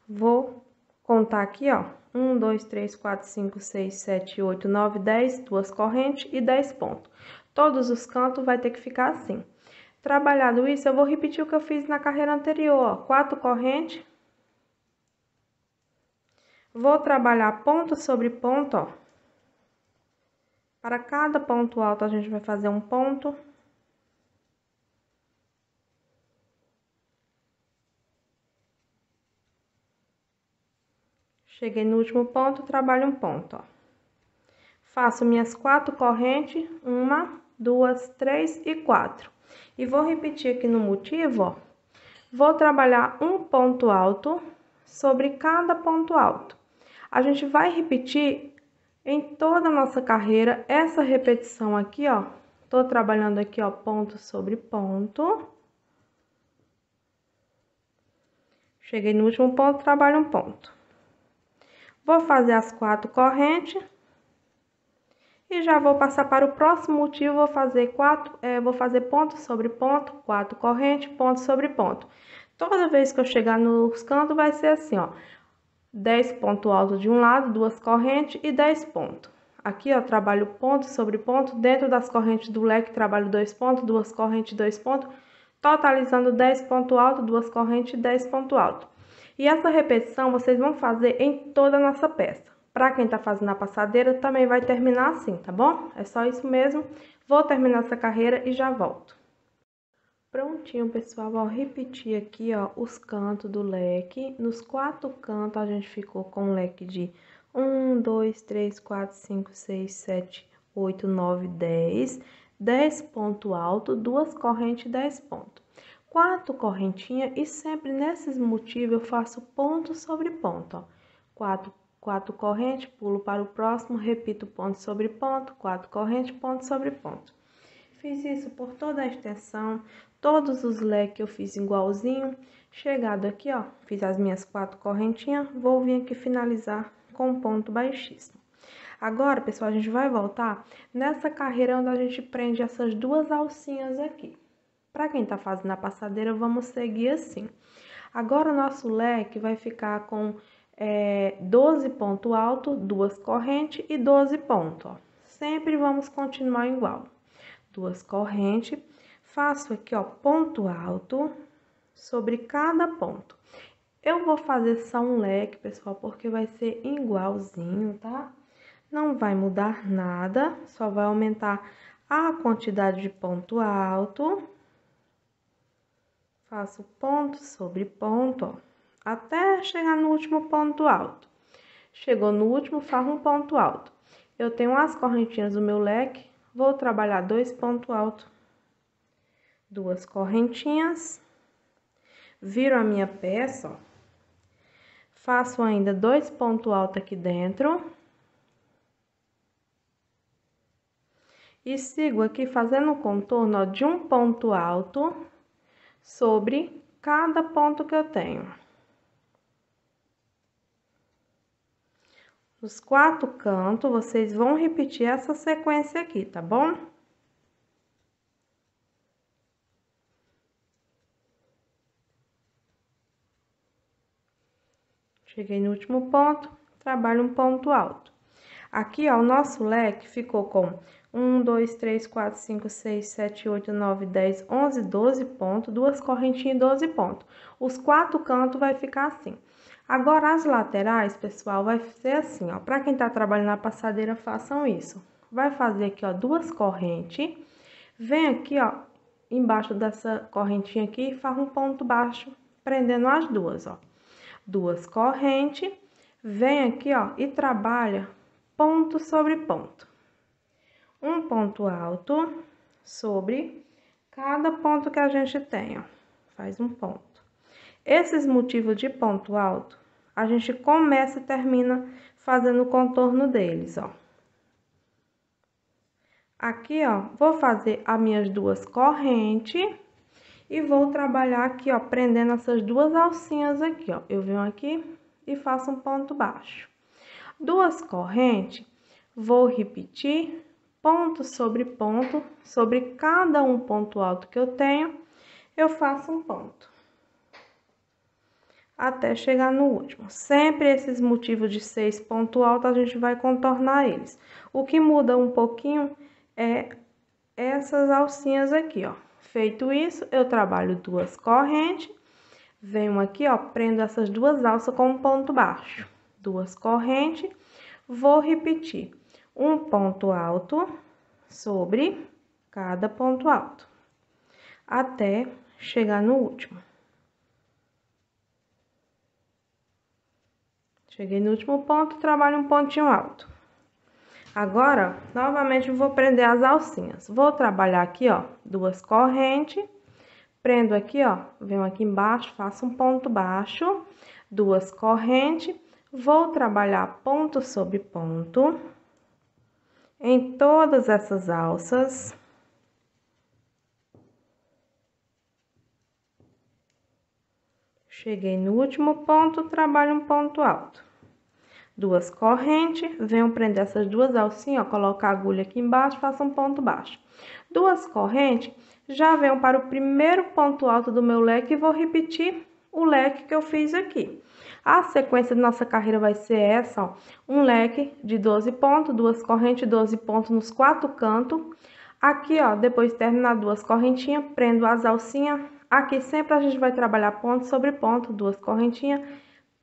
Vou contar aqui, ó. Um, dois, três, quatro, cinco, seis, sete, oito, nove, dez, duas correntes e dez pontos. Todos os cantos vai ter que ficar assim. Trabalhado isso, eu vou repetir o que eu fiz na carreira anterior, ó. Quatro correntes, Vou trabalhar ponto sobre ponto, ó. Para cada ponto alto, a gente vai fazer um ponto. Cheguei no último ponto, trabalho um ponto, ó. Faço minhas quatro correntes, uma, duas, três e quatro. E vou repetir aqui no motivo, ó. Vou trabalhar um ponto alto sobre cada ponto alto. A gente vai repetir em toda a nossa carreira essa repetição aqui, ó. Tô trabalhando aqui, ó, ponto sobre ponto. Cheguei no último ponto, trabalho um ponto. Vou fazer as quatro correntes. E já vou passar para o próximo motivo, vou fazer quatro, é, vou fazer ponto sobre ponto, quatro correntes, ponto sobre ponto. Toda vez que eu chegar nos cantos, vai ser assim, ó. 10 pontos altos de um lado, duas correntes e 10 pontos. Aqui, ó, trabalho ponto sobre ponto, dentro das correntes do leque, trabalho dois pontos, duas correntes, dois pontos, totalizando 10 pontos altos, duas correntes e 10 pontos altos. E essa repetição vocês vão fazer em toda a nossa peça. Para quem tá fazendo a passadeira, também vai terminar assim, tá bom? É só isso mesmo. Vou terminar essa carreira e já volto. Prontinho, pessoal, vou repetir aqui, ó, os cantos do leque. Nos quatro cantos, a gente ficou com um leque de 1, 2, 3, 4, 5, 6, 7, 8, 9, 10. 10 ponto alto, duas correntes, 10 pontos. Quatro correntinhas e sempre nesses motivos eu faço ponto sobre ponto, ó. Quatro, quatro correntes, pulo para o próximo, repito ponto sobre ponto, quatro correntes, ponto sobre ponto. Fiz isso por toda a extensão, todos os leques eu fiz igualzinho. Chegado aqui, ó, fiz as minhas quatro correntinhas, vou vir aqui finalizar com ponto baixíssimo. Agora, pessoal, a gente vai voltar nessa carreira onde a gente prende essas duas alcinhas aqui. Para quem tá fazendo a passadeira, vamos seguir assim. Agora, o nosso leque vai ficar com é, 12 pontos altos, duas correntes e 12 pontos. Sempre vamos continuar igual duas correntes, faço aqui, ó, ponto alto sobre cada ponto. Eu vou fazer só um leque, pessoal, porque vai ser igualzinho, tá? Não vai mudar nada, só vai aumentar a quantidade de ponto alto. Faço ponto sobre ponto, ó, até chegar no último ponto alto. Chegou no último, faço um ponto alto. Eu tenho as correntinhas do meu leque, Vou trabalhar dois pontos altos, duas correntinhas, viro a minha peça, ó, faço ainda dois pontos altos aqui dentro. E sigo aqui fazendo o contorno, ó, de um ponto alto sobre cada ponto que eu tenho. Os quatro cantos, vocês vão repetir essa sequência aqui, tá bom? Cheguei no último ponto, trabalho um ponto alto. Aqui, ó, o nosso leque ficou com 1, 2, 3, 4, 5, 6, 7, 8, 9, 10, 11, 12 pontos, duas correntinhas e 12 pontos. Os quatro cantos vai ficar assim. Agora, as laterais, pessoal, vai ser assim, ó. Pra quem tá trabalhando na passadeira, façam isso. Vai fazer aqui, ó, duas correntes. Vem aqui, ó, embaixo dessa correntinha aqui e faz um ponto baixo, prendendo as duas, ó. Duas correntes. Vem aqui, ó, e trabalha ponto sobre ponto. Um ponto alto sobre cada ponto que a gente tem, ó. Faz um ponto. Esses motivos de ponto alto, a gente começa e termina fazendo o contorno deles, ó. Aqui, ó, vou fazer as minhas duas correntes e vou trabalhar aqui, ó, prendendo essas duas alcinhas aqui, ó. Eu venho aqui e faço um ponto baixo. Duas correntes, vou repetir ponto sobre ponto, sobre cada um ponto alto que eu tenho, eu faço um ponto até chegar no último. Sempre esses motivos de seis ponto alto, a gente vai contornar eles. O que muda um pouquinho é essas alcinhas aqui, ó. Feito isso, eu trabalho duas correntes, venho aqui, ó, prendo essas duas alças com um ponto baixo. Duas correntes, vou repetir um ponto alto sobre cada ponto alto, até chegar no último. Cheguei no último ponto, trabalho um pontinho alto. Agora, novamente, vou prender as alcinhas. Vou trabalhar aqui, ó, duas correntes. Prendo aqui, ó, venho aqui embaixo, faço um ponto baixo, duas correntes. Vou trabalhar ponto sobre ponto em todas essas alças. Cheguei no último ponto, trabalho um ponto alto duas correntes, venho prender essas duas alcinhas, ó, colocar a agulha aqui embaixo, faço um ponto baixo. Duas correntes, já venho para o primeiro ponto alto do meu leque e vou repetir o leque que eu fiz aqui. A sequência da nossa carreira vai ser essa, ó, um leque de 12 pontos, duas correntes, 12 pontos nos quatro cantos. Aqui, ó, depois de terminar duas correntinhas, prendo as alcinhas. Aqui sempre a gente vai trabalhar ponto sobre ponto, duas correntinhas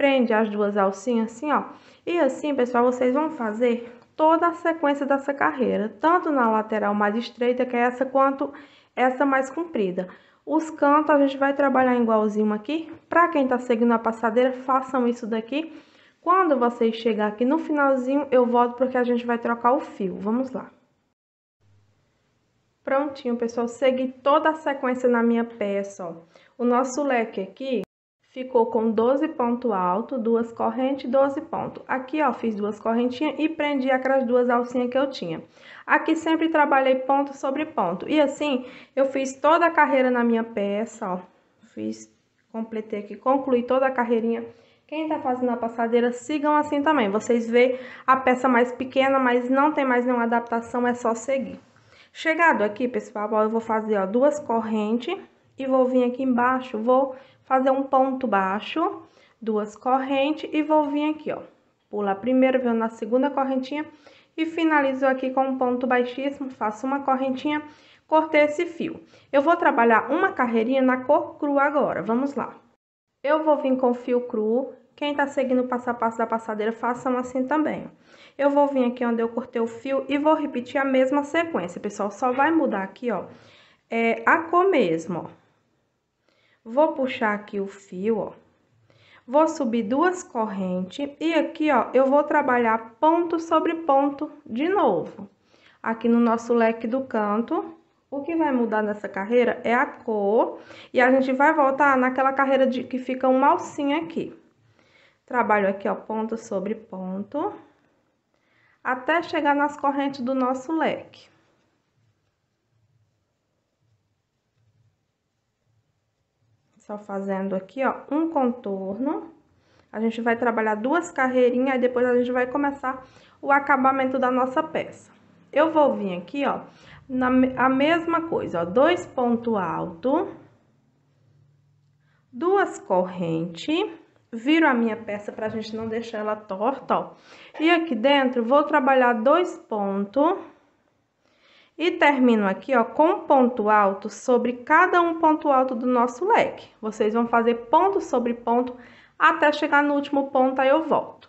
prende as duas alcinhas assim, ó. E assim, pessoal, vocês vão fazer toda a sequência dessa carreira, tanto na lateral mais estreita, que é essa, quanto essa mais comprida. Os cantos a gente vai trabalhar igualzinho aqui. Para quem tá seguindo a passadeira, façam isso daqui. Quando vocês chegar aqui no finalzinho, eu volto porque a gente vai trocar o fio. Vamos lá. Prontinho, pessoal. Segui toda a sequência na minha peça, ó. O nosso leque aqui ficou com 12 pontos altos, duas correntes, 12 pontos. Aqui, ó, fiz duas correntinhas e prendi aquelas duas alcinhas que eu tinha. Aqui sempre trabalhei ponto sobre ponto. E assim, eu fiz toda a carreira na minha peça, ó. Fiz, completei aqui, concluí toda a carreirinha. Quem tá fazendo a passadeira, sigam assim também. Vocês vê a peça mais pequena, mas não tem mais nenhuma adaptação, é só seguir. Chegado aqui, pessoal, eu vou fazer, ó, duas correntes e vou vir aqui embaixo, vou fazer um ponto baixo, duas correntes e vou vir aqui, ó. Pula a primeira, venho na segunda correntinha e finalizo aqui com um ponto baixíssimo, faço uma correntinha, cortei esse fio. Eu vou trabalhar uma carreirinha na cor crua agora, vamos lá. Eu vou vir com fio cru, quem tá seguindo o passo a passo da passadeira, façam assim também, eu vou vir aqui onde eu cortei o fio e vou repetir a mesma sequência, pessoal. Só vai mudar aqui, ó, é, a cor mesmo, ó. Vou puxar aqui o fio, ó. Vou subir duas correntes e aqui, ó, eu vou trabalhar ponto sobre ponto de novo. Aqui no nosso leque do canto, o que vai mudar nessa carreira é a cor e a gente vai voltar naquela carreira de que fica uma alcinha aqui. Trabalho aqui, ó, ponto sobre ponto até chegar nas correntes do nosso leque. Só fazendo aqui, ó, um contorno. A gente vai trabalhar duas carreirinhas e depois a gente vai começar o acabamento da nossa peça. Eu vou vir aqui, ó, na a mesma coisa, ó, dois pontos altos, duas correntes viro a minha peça pra gente não deixar ela torta, ó. E aqui dentro, vou trabalhar dois pontos. E termino aqui, ó, com ponto alto sobre cada um ponto alto do nosso leque. Vocês vão fazer ponto sobre ponto até chegar no último ponto, aí eu volto.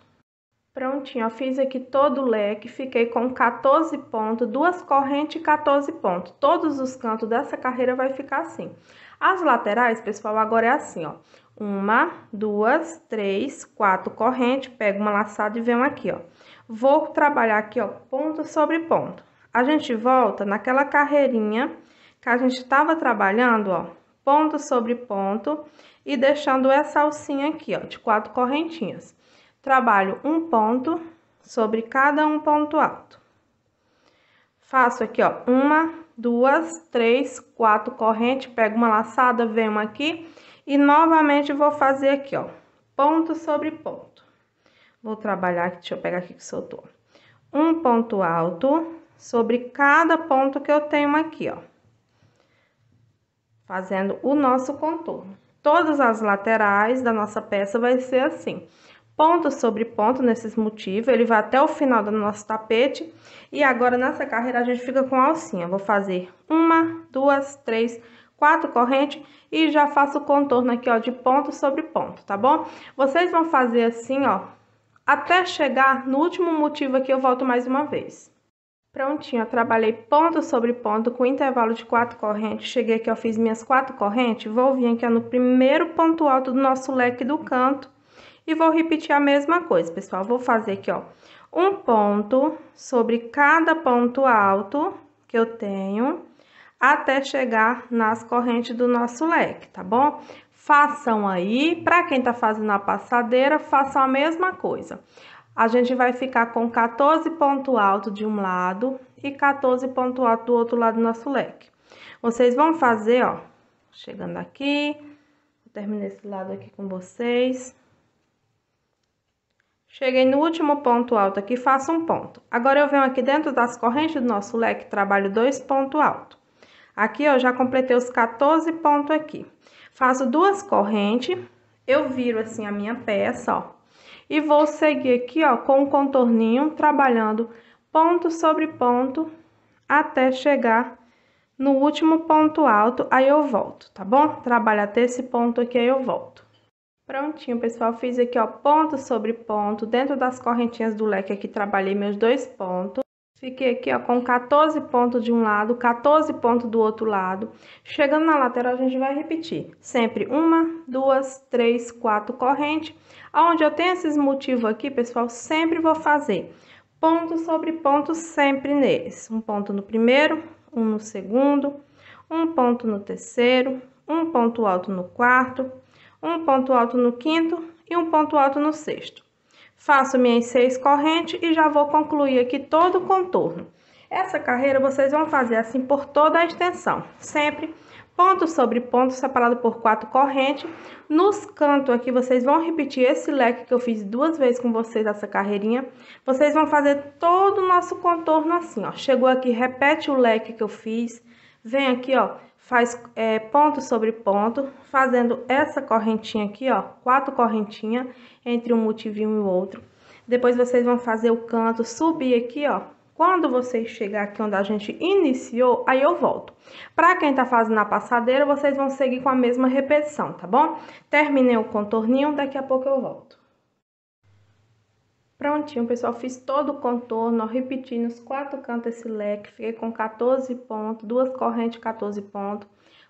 Prontinho, ó, fiz aqui todo o leque, fiquei com 14 pontos, duas correntes e 14 pontos. Todos os cantos dessa carreira vai ficar assim. As laterais, pessoal, agora é assim, ó. Uma, duas, três, quatro correntes, pego uma laçada e venho aqui, ó. Vou trabalhar aqui, ó, ponto sobre ponto. A gente volta naquela carreirinha que a gente estava trabalhando, ó, ponto sobre ponto e deixando essa alcinha aqui, ó, de quatro correntinhas. Trabalho um ponto sobre cada um ponto alto. Faço aqui, ó, uma, duas, três, quatro correntes, pego uma laçada, venho aqui e novamente vou fazer aqui, ó, ponto sobre ponto. Vou trabalhar aqui, deixa eu pegar aqui que soltou. Um ponto alto sobre cada ponto que eu tenho aqui, ó. Fazendo o nosso contorno. Todas as laterais da nossa peça vai ser assim. Ponto sobre ponto nesses motivos, ele vai até o final do nosso tapete. E agora, nessa carreira, a gente fica com alcinha. Vou fazer uma, duas, três, quatro correntes e já faço o contorno aqui, ó, de ponto sobre ponto, tá bom? Vocês vão fazer assim, ó, até chegar no último motivo aqui, eu volto mais uma vez. Prontinho, eu trabalhei ponto sobre ponto com intervalo de quatro correntes. Cheguei aqui, eu fiz minhas quatro correntes. Vou vir aqui no primeiro ponto alto do nosso leque do canto. E vou repetir a mesma coisa, pessoal. Vou fazer aqui, ó, um ponto sobre cada ponto alto que eu tenho até chegar nas correntes do nosso leque, tá bom? Façam aí, para quem tá fazendo a passadeira, façam a mesma coisa. A gente vai ficar com 14 ponto alto de um lado e 14 ponto alto do outro lado do nosso leque. Vocês vão fazer, ó, chegando aqui, terminei esse lado aqui com vocês. Cheguei no último ponto alto aqui, faço um ponto. Agora, eu venho aqui dentro das correntes do nosso leque, trabalho dois pontos altos. Aqui, ó, já completei os 14 pontos aqui. Faço duas correntes, eu viro assim a minha peça, ó. E vou seguir aqui, ó, com um contorninho, trabalhando ponto sobre ponto, até chegar no último ponto alto, aí eu volto, tá bom? Trabalho até esse ponto aqui, aí eu volto. Prontinho, pessoal, fiz aqui, ó, ponto sobre ponto, dentro das correntinhas do leque aqui, trabalhei meus dois pontos. Fiquei aqui, ó, com 14 pontos de um lado, 14 pontos do outro lado. Chegando na lateral, a gente vai repetir. Sempre uma, duas, três, quatro correntes. Onde eu tenho esses motivos aqui, pessoal, sempre vou fazer ponto sobre ponto sempre neles. Um ponto no primeiro, um no segundo, um ponto no terceiro, um ponto alto no quarto, um ponto alto no quinto e um ponto alto no sexto. Faço minhas seis correntes e já vou concluir aqui todo o contorno. Essa carreira vocês vão fazer assim por toda a extensão, sempre ponto sobre ponto separado por quatro correntes. Nos cantos aqui vocês vão repetir esse leque que eu fiz duas vezes com vocês essa carreirinha. Vocês vão fazer todo o nosso contorno assim, ó. Chegou aqui, repete o leque que eu fiz. Vem aqui, ó, faz é, ponto sobre ponto, fazendo essa correntinha aqui, ó, quatro correntinhas entre um motivinho e o outro. Depois vocês vão fazer o canto, subir aqui, ó. Quando vocês chegar aqui onde a gente iniciou, aí eu volto. Para quem tá fazendo a passadeira, vocês vão seguir com a mesma repetição, tá bom? Terminei o contorninho, daqui a pouco eu volto. Prontinho, pessoal, fiz todo o contorno, repeti nos quatro cantos esse leque, fiquei com 14 pontos, duas correntes, 14 pontos,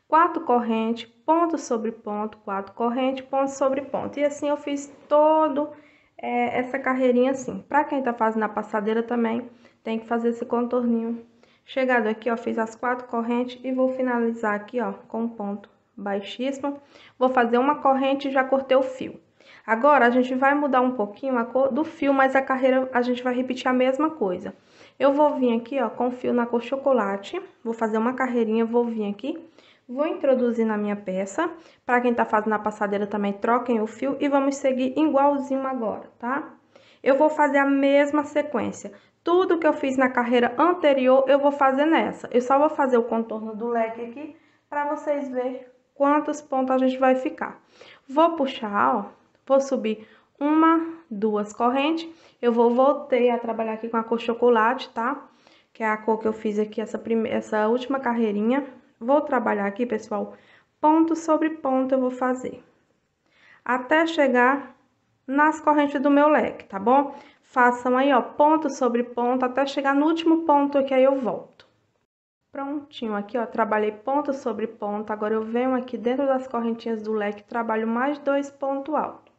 quatro correntes, ponto sobre ponto, quatro correntes, ponto sobre ponto. E assim eu fiz todo é, essa carreirinha assim. Para quem tá fazendo a passadeira também, tem que fazer esse contorninho. Chegado aqui, ó, fiz as quatro correntes e vou finalizar aqui, ó, com um ponto baixíssimo. Vou fazer uma corrente e já cortei o fio. Agora, a gente vai mudar um pouquinho a cor do fio, mas a carreira a gente vai repetir a mesma coisa. Eu vou vir aqui, ó, com fio na cor chocolate, vou fazer uma carreirinha, vou vir aqui, vou introduzir na minha peça. Para quem tá fazendo a passadeira também, troquem o fio e vamos seguir igualzinho agora, tá? Eu vou fazer a mesma sequência. Tudo que eu fiz na carreira anterior, eu vou fazer nessa. Eu só vou fazer o contorno do leque aqui, para vocês verem quantos pontos a gente vai ficar. Vou puxar, ó, Vou subir uma, duas correntes. Eu vou voltei a trabalhar aqui com a cor chocolate, tá? Que é a cor que eu fiz aqui, essa, primeira, essa última carreirinha. Vou trabalhar aqui, pessoal, ponto sobre ponto eu vou fazer. Até chegar nas correntes do meu leque, tá bom? Façam aí, ó, ponto sobre ponto, até chegar no último ponto que aí eu volto. Prontinho, aqui, ó, trabalhei ponto sobre ponto. Agora, eu venho aqui dentro das correntinhas do leque, trabalho mais dois pontos altos.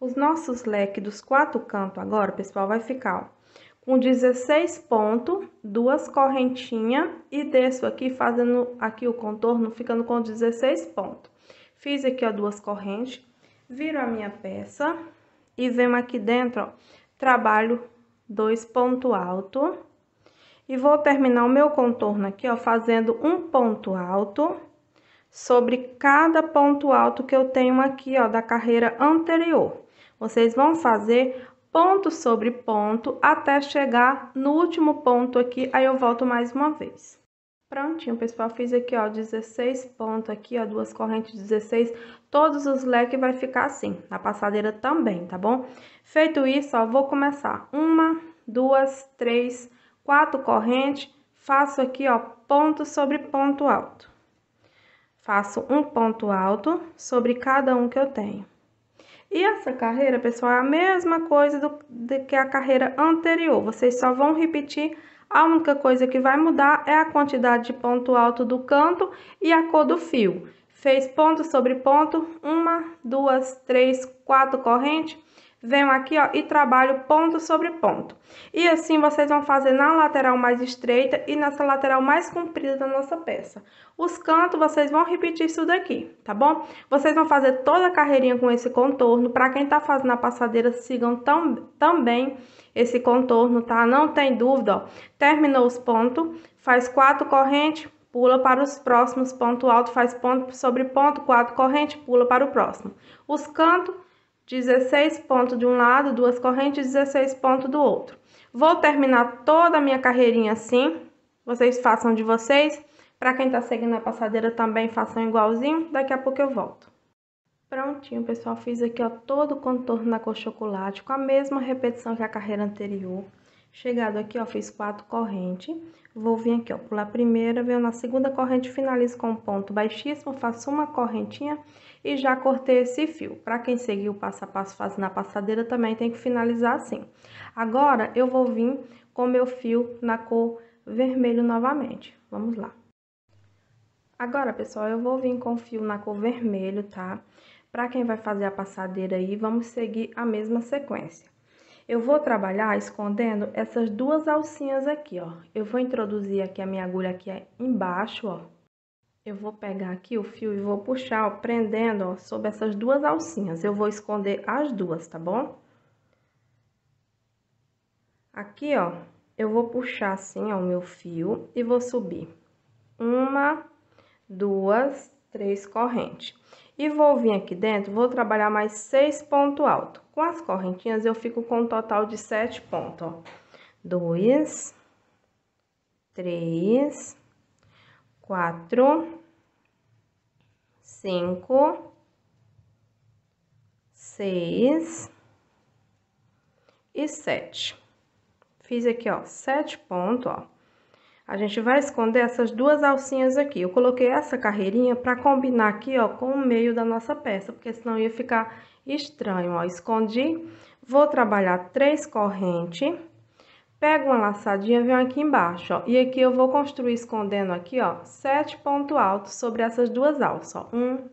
Os nossos leques dos quatro cantos agora, pessoal, vai ficar ó, com 16 pontos, duas correntinhas e desço aqui fazendo aqui o contorno, ficando com 16 pontos. Fiz aqui, ó, duas correntes, viro a minha peça e venho aqui dentro, ó, trabalho dois pontos alto e vou terminar o meu contorno aqui, ó, fazendo um ponto alto sobre cada ponto alto que eu tenho aqui, ó, da carreira anterior. Vocês vão fazer ponto sobre ponto até chegar no último ponto aqui, aí eu volto mais uma vez. Prontinho, pessoal, fiz aqui, ó, 16 pontos aqui, ó, duas correntes 16, todos os leques vai ficar assim, na passadeira também, tá bom? Feito isso, ó, vou começar uma, duas, três, quatro correntes, faço aqui, ó, ponto sobre ponto alto. Faço um ponto alto sobre cada um que eu tenho. E essa carreira, pessoal, é a mesma coisa do, do que a carreira anterior. Vocês só vão repetir, a única coisa que vai mudar é a quantidade de ponto alto do canto e a cor do fio. Fez ponto sobre ponto, uma, duas, três, quatro correntes venho aqui, ó, e trabalho ponto sobre ponto. E assim vocês vão fazer na lateral mais estreita e nessa lateral mais comprida da nossa peça. Os cantos vocês vão repetir isso daqui, tá bom? Vocês vão fazer toda a carreirinha com esse contorno. Para quem tá fazendo a passadeira, sigam tam, também esse contorno, tá? Não tem dúvida, ó. Terminou os pontos, faz quatro correntes, pula para os próximos ponto alto, faz ponto sobre ponto, quatro correntes, pula para o próximo. Os cantos 16 pontos de um lado, duas correntes, 16 pontos do outro. Vou terminar toda a minha carreirinha assim. Vocês façam de vocês. Para quem tá seguindo a passadeira também façam igualzinho. Daqui a pouco eu volto. Prontinho, pessoal. Fiz aqui, ó, todo o contorno da cor chocolate com a mesma repetição que a carreira anterior. Chegado aqui, ó, fiz quatro correntes. Vou vir aqui, ó, pular a primeira, venho na segunda corrente, finalizo com um ponto baixíssimo, faço uma correntinha e já cortei esse fio. Para quem seguiu o passo a passo fazendo a passadeira, também tem que finalizar assim. Agora, eu vou vir com meu fio na cor vermelho novamente. Vamos lá. Agora, pessoal, eu vou vir com fio na cor vermelho, tá? Para quem vai fazer a passadeira aí, vamos seguir a mesma sequência. Eu vou trabalhar escondendo essas duas alcinhas aqui, ó. Eu vou introduzir aqui a minha agulha aqui embaixo, ó. Eu vou pegar aqui o fio e vou puxar, ó, prendendo, ó, sobre essas duas alcinhas. Eu vou esconder as duas, tá bom? Aqui, ó, eu vou puxar assim, ó, o meu fio e vou subir. Uma, duas, três correntes. E vou vir aqui dentro, vou trabalhar mais seis pontos altos. Com as correntinhas, eu fico com um total de sete pontos, ó. Dois, três, quatro, cinco, seis e sete. Fiz aqui, ó, sete pontos, ó. A gente vai esconder essas duas alcinhas aqui. Eu coloquei essa carreirinha para combinar aqui, ó, com o meio da nossa peça, porque senão ia ficar estranho, ó. Escondi, vou trabalhar três correntes, pego uma laçadinha, venho aqui embaixo, ó. E aqui eu vou construir escondendo aqui, ó, sete pontos altos sobre essas duas alças, ó. Um,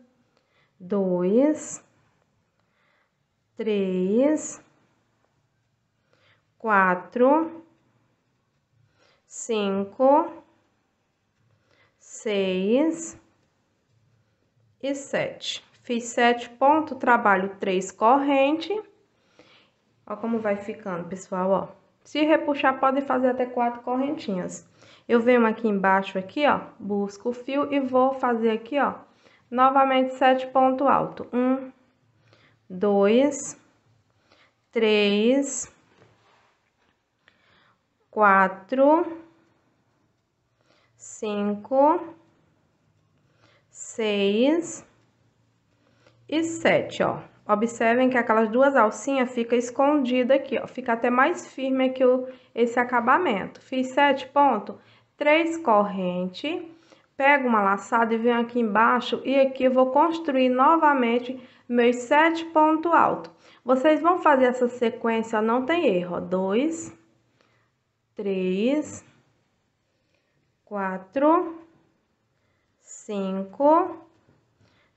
dois, três, quatro, cinco, seis e sete. Fiz sete pontos, trabalho três correntes. Ó como vai ficando, pessoal, ó. Se repuxar, pode fazer até quatro correntinhas. Eu venho aqui embaixo, aqui, ó, busco o fio e vou fazer aqui, ó, novamente sete pontos altos. Um, dois, três, quatro, cinco, seis e sete, ó. Observem que aquelas duas alcinhas fica escondida aqui, ó. Fica até mais firme que o, esse acabamento. Fiz sete pontos, três correntes, pego uma laçada e venho aqui embaixo e aqui eu vou construir novamente meus sete pontos altos. Vocês vão fazer essa sequência, não tem erro, ó. Dois, três, quatro, cinco,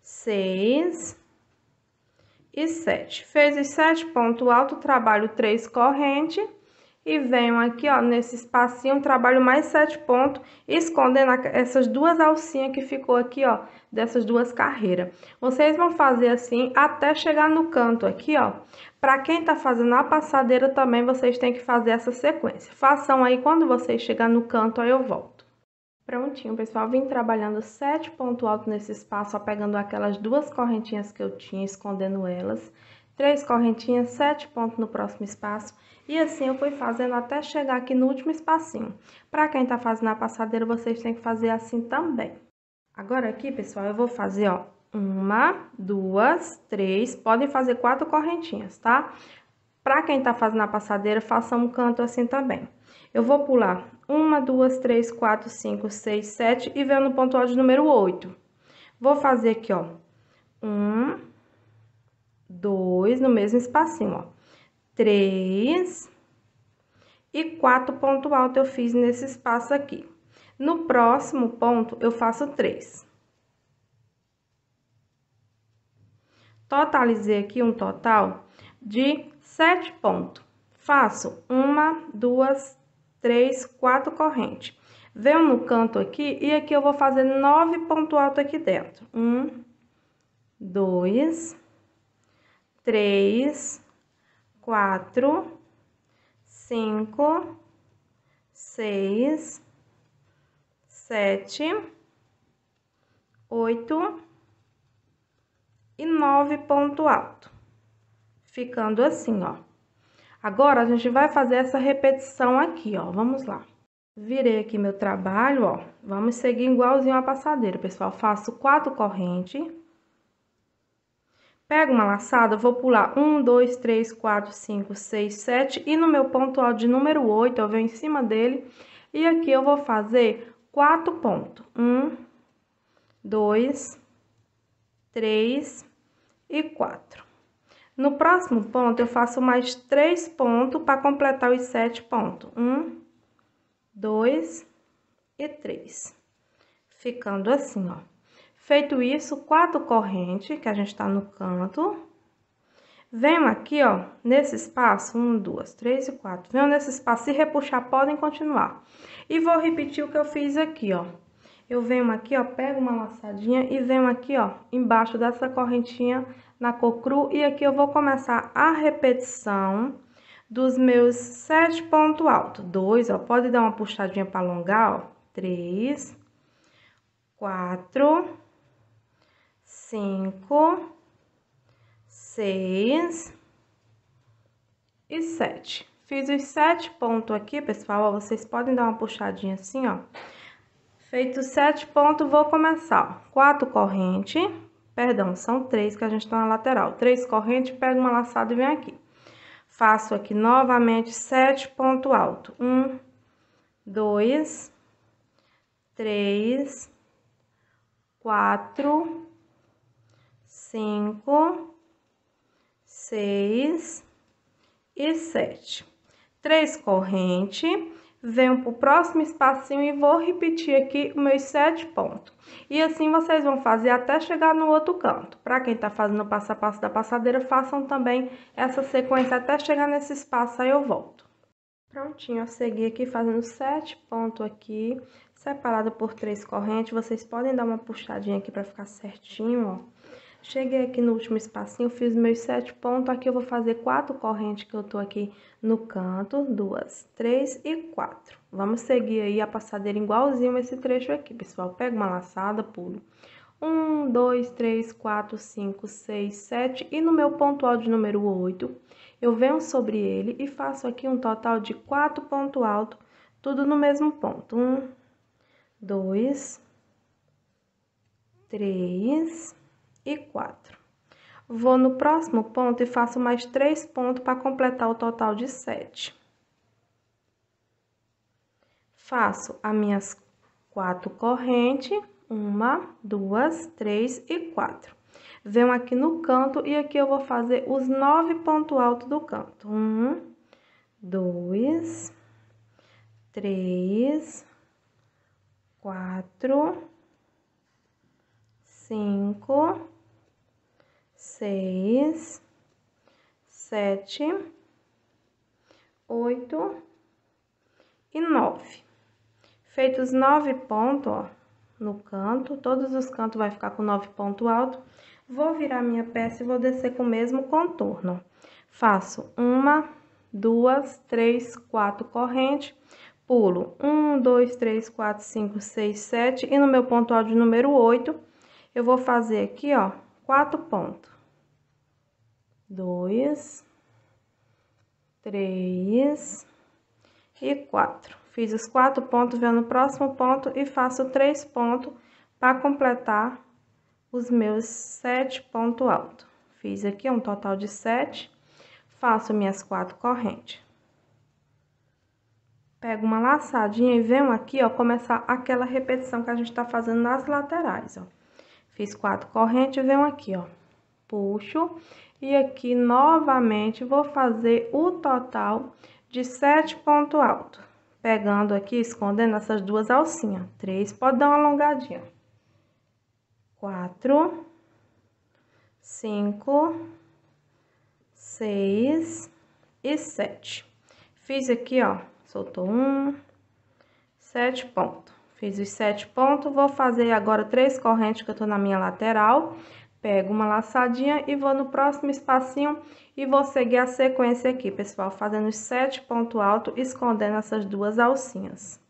seis e sete. Fez os sete pontos altos, trabalho três correntes e venho aqui, ó, nesse espacinho, trabalho mais sete pontos, escondendo essas duas alcinhas que ficou aqui, ó, dessas duas carreiras. Vocês vão fazer assim até chegar no canto aqui, ó. Pra quem tá fazendo a passadeira também, vocês têm que fazer essa sequência. Façam aí, quando vocês chegar no canto, aí eu volto. Prontinho, pessoal, vim trabalhando sete pontos altos nesse espaço, ó, pegando aquelas duas correntinhas que eu tinha, escondendo elas três correntinhas, sete pontos no próximo espaço. E assim eu fui fazendo até chegar aqui no último espacinho. Para quem tá fazendo a passadeira, vocês têm que fazer assim também. Agora aqui, pessoal, eu vou fazer, ó, uma, duas, três, podem fazer quatro correntinhas, tá? Para quem tá fazendo a passadeira, faça um canto assim também. Eu vou pular uma, duas, três, quatro, cinco, seis, sete e venho no ponto de número oito. Vou fazer aqui, ó, um, dois no mesmo espacinho, ó. Três e quatro ponto alto eu fiz nesse espaço aqui. No próximo ponto, eu faço três. Totalizei aqui um total de sete pontos. Faço uma, duas, três, quatro correntes. Venho no canto aqui e aqui eu vou fazer nove pontos altos aqui dentro. Um, dois, três, quatro, cinco, seis, sete, oito e nove ponto alto, ficando assim, ó. Agora, a gente vai fazer essa repetição aqui, ó, vamos lá. Virei aqui meu trabalho, ó, vamos seguir igualzinho a passadeira, pessoal. Faço quatro correntes Pego uma laçada, vou pular um, dois, três, quatro, cinco, seis, sete e no meu ponto alto de número oito, eu venho em cima dele e aqui eu vou fazer quatro pontos. Um, dois, três e quatro. No próximo ponto, eu faço mais três pontos para completar os sete pontos. Um, dois e três. Ficando assim, ó. Feito isso, quatro correntes, que a gente tá no canto. Venho aqui, ó, nesse espaço, um, duas, três e quatro. Venho nesse espaço, se repuxar, podem continuar. E vou repetir o que eu fiz aqui, ó. Eu venho aqui, ó, pego uma laçadinha e venho aqui, ó, embaixo dessa correntinha na cor cru. E aqui eu vou começar a repetição dos meus sete pontos altos. Dois, ó, pode dar uma puxadinha para alongar, ó. Três, quatro, cinco, seis e sete. Fiz os sete pontos aqui, pessoal, ó, vocês podem dar uma puxadinha assim, ó. Feito sete pontos, vou começar, ó. Quatro correntes, perdão, são três que a gente tá na lateral. Três correntes, pego uma laçada e venho aqui. Faço aqui novamente sete pontos altos. Um, dois, três, quatro, cinco, seis e sete. Três correntes, venho pro próximo espacinho e vou repetir aqui meus sete pontos. E assim vocês vão fazer até chegar no outro canto. Para quem tá fazendo o passo a passo da passadeira, façam também essa sequência até chegar nesse espaço, aí eu volto. Prontinho, eu segui aqui fazendo sete pontos aqui, separado por três correntes. Vocês podem dar uma puxadinha aqui para ficar certinho, ó. Cheguei aqui no último espacinho, fiz meus sete pontos. Aqui eu vou fazer quatro correntes que eu tô aqui no canto. Duas, três e quatro. Vamos seguir aí a passadeira igualzinho esse trecho aqui, pessoal. Pega uma laçada, pulo. Um, dois, três, quatro, cinco, seis, sete. E no meu ponto alto de número oito, eu venho sobre ele e faço aqui um total de quatro pontos altos, tudo no mesmo ponto. Um, dois, três e quatro. Vou no próximo ponto e faço mais três pontos para completar o total de sete. Faço as minhas quatro correntes, uma, duas, três e quatro. Venho aqui no canto e aqui eu vou fazer os nove pontos altos do canto. Um, dois, três, quatro, cinco, seis, sete, oito e nove. Feitos nove pontos, ó, no canto, todos os cantos vai ficar com nove pontos altos. Vou virar minha peça e vou descer com o mesmo contorno. Faço uma, duas, três, quatro correntes, pulo um, dois, três, quatro, cinco, seis, sete, e no meu ponto alto número oito, eu vou fazer aqui, ó, quatro pontos. Dois, três e quatro. Fiz os quatro pontos, venho no próximo ponto e faço três pontos para completar os meus sete pontos altos. Fiz aqui um total de sete, faço minhas quatro correntes. Pego uma laçadinha e venho aqui, ó, começar aquela repetição que a gente tá fazendo nas laterais, ó. Fiz quatro correntes, venho aqui, ó, puxo e aqui novamente vou fazer o total de sete pontos altos. Pegando aqui, escondendo essas duas alcinhas. Três, pode dar uma alongadinha. Quatro, cinco, seis e sete. Fiz aqui, ó, soltou um, sete pontos. Fiz os sete pontos, vou fazer agora três correntes que eu tô na minha lateral. Pego uma laçadinha e vou no próximo espacinho e vou seguir a sequência aqui, pessoal, fazendo os sete pontos altos, escondendo essas duas alcinhas.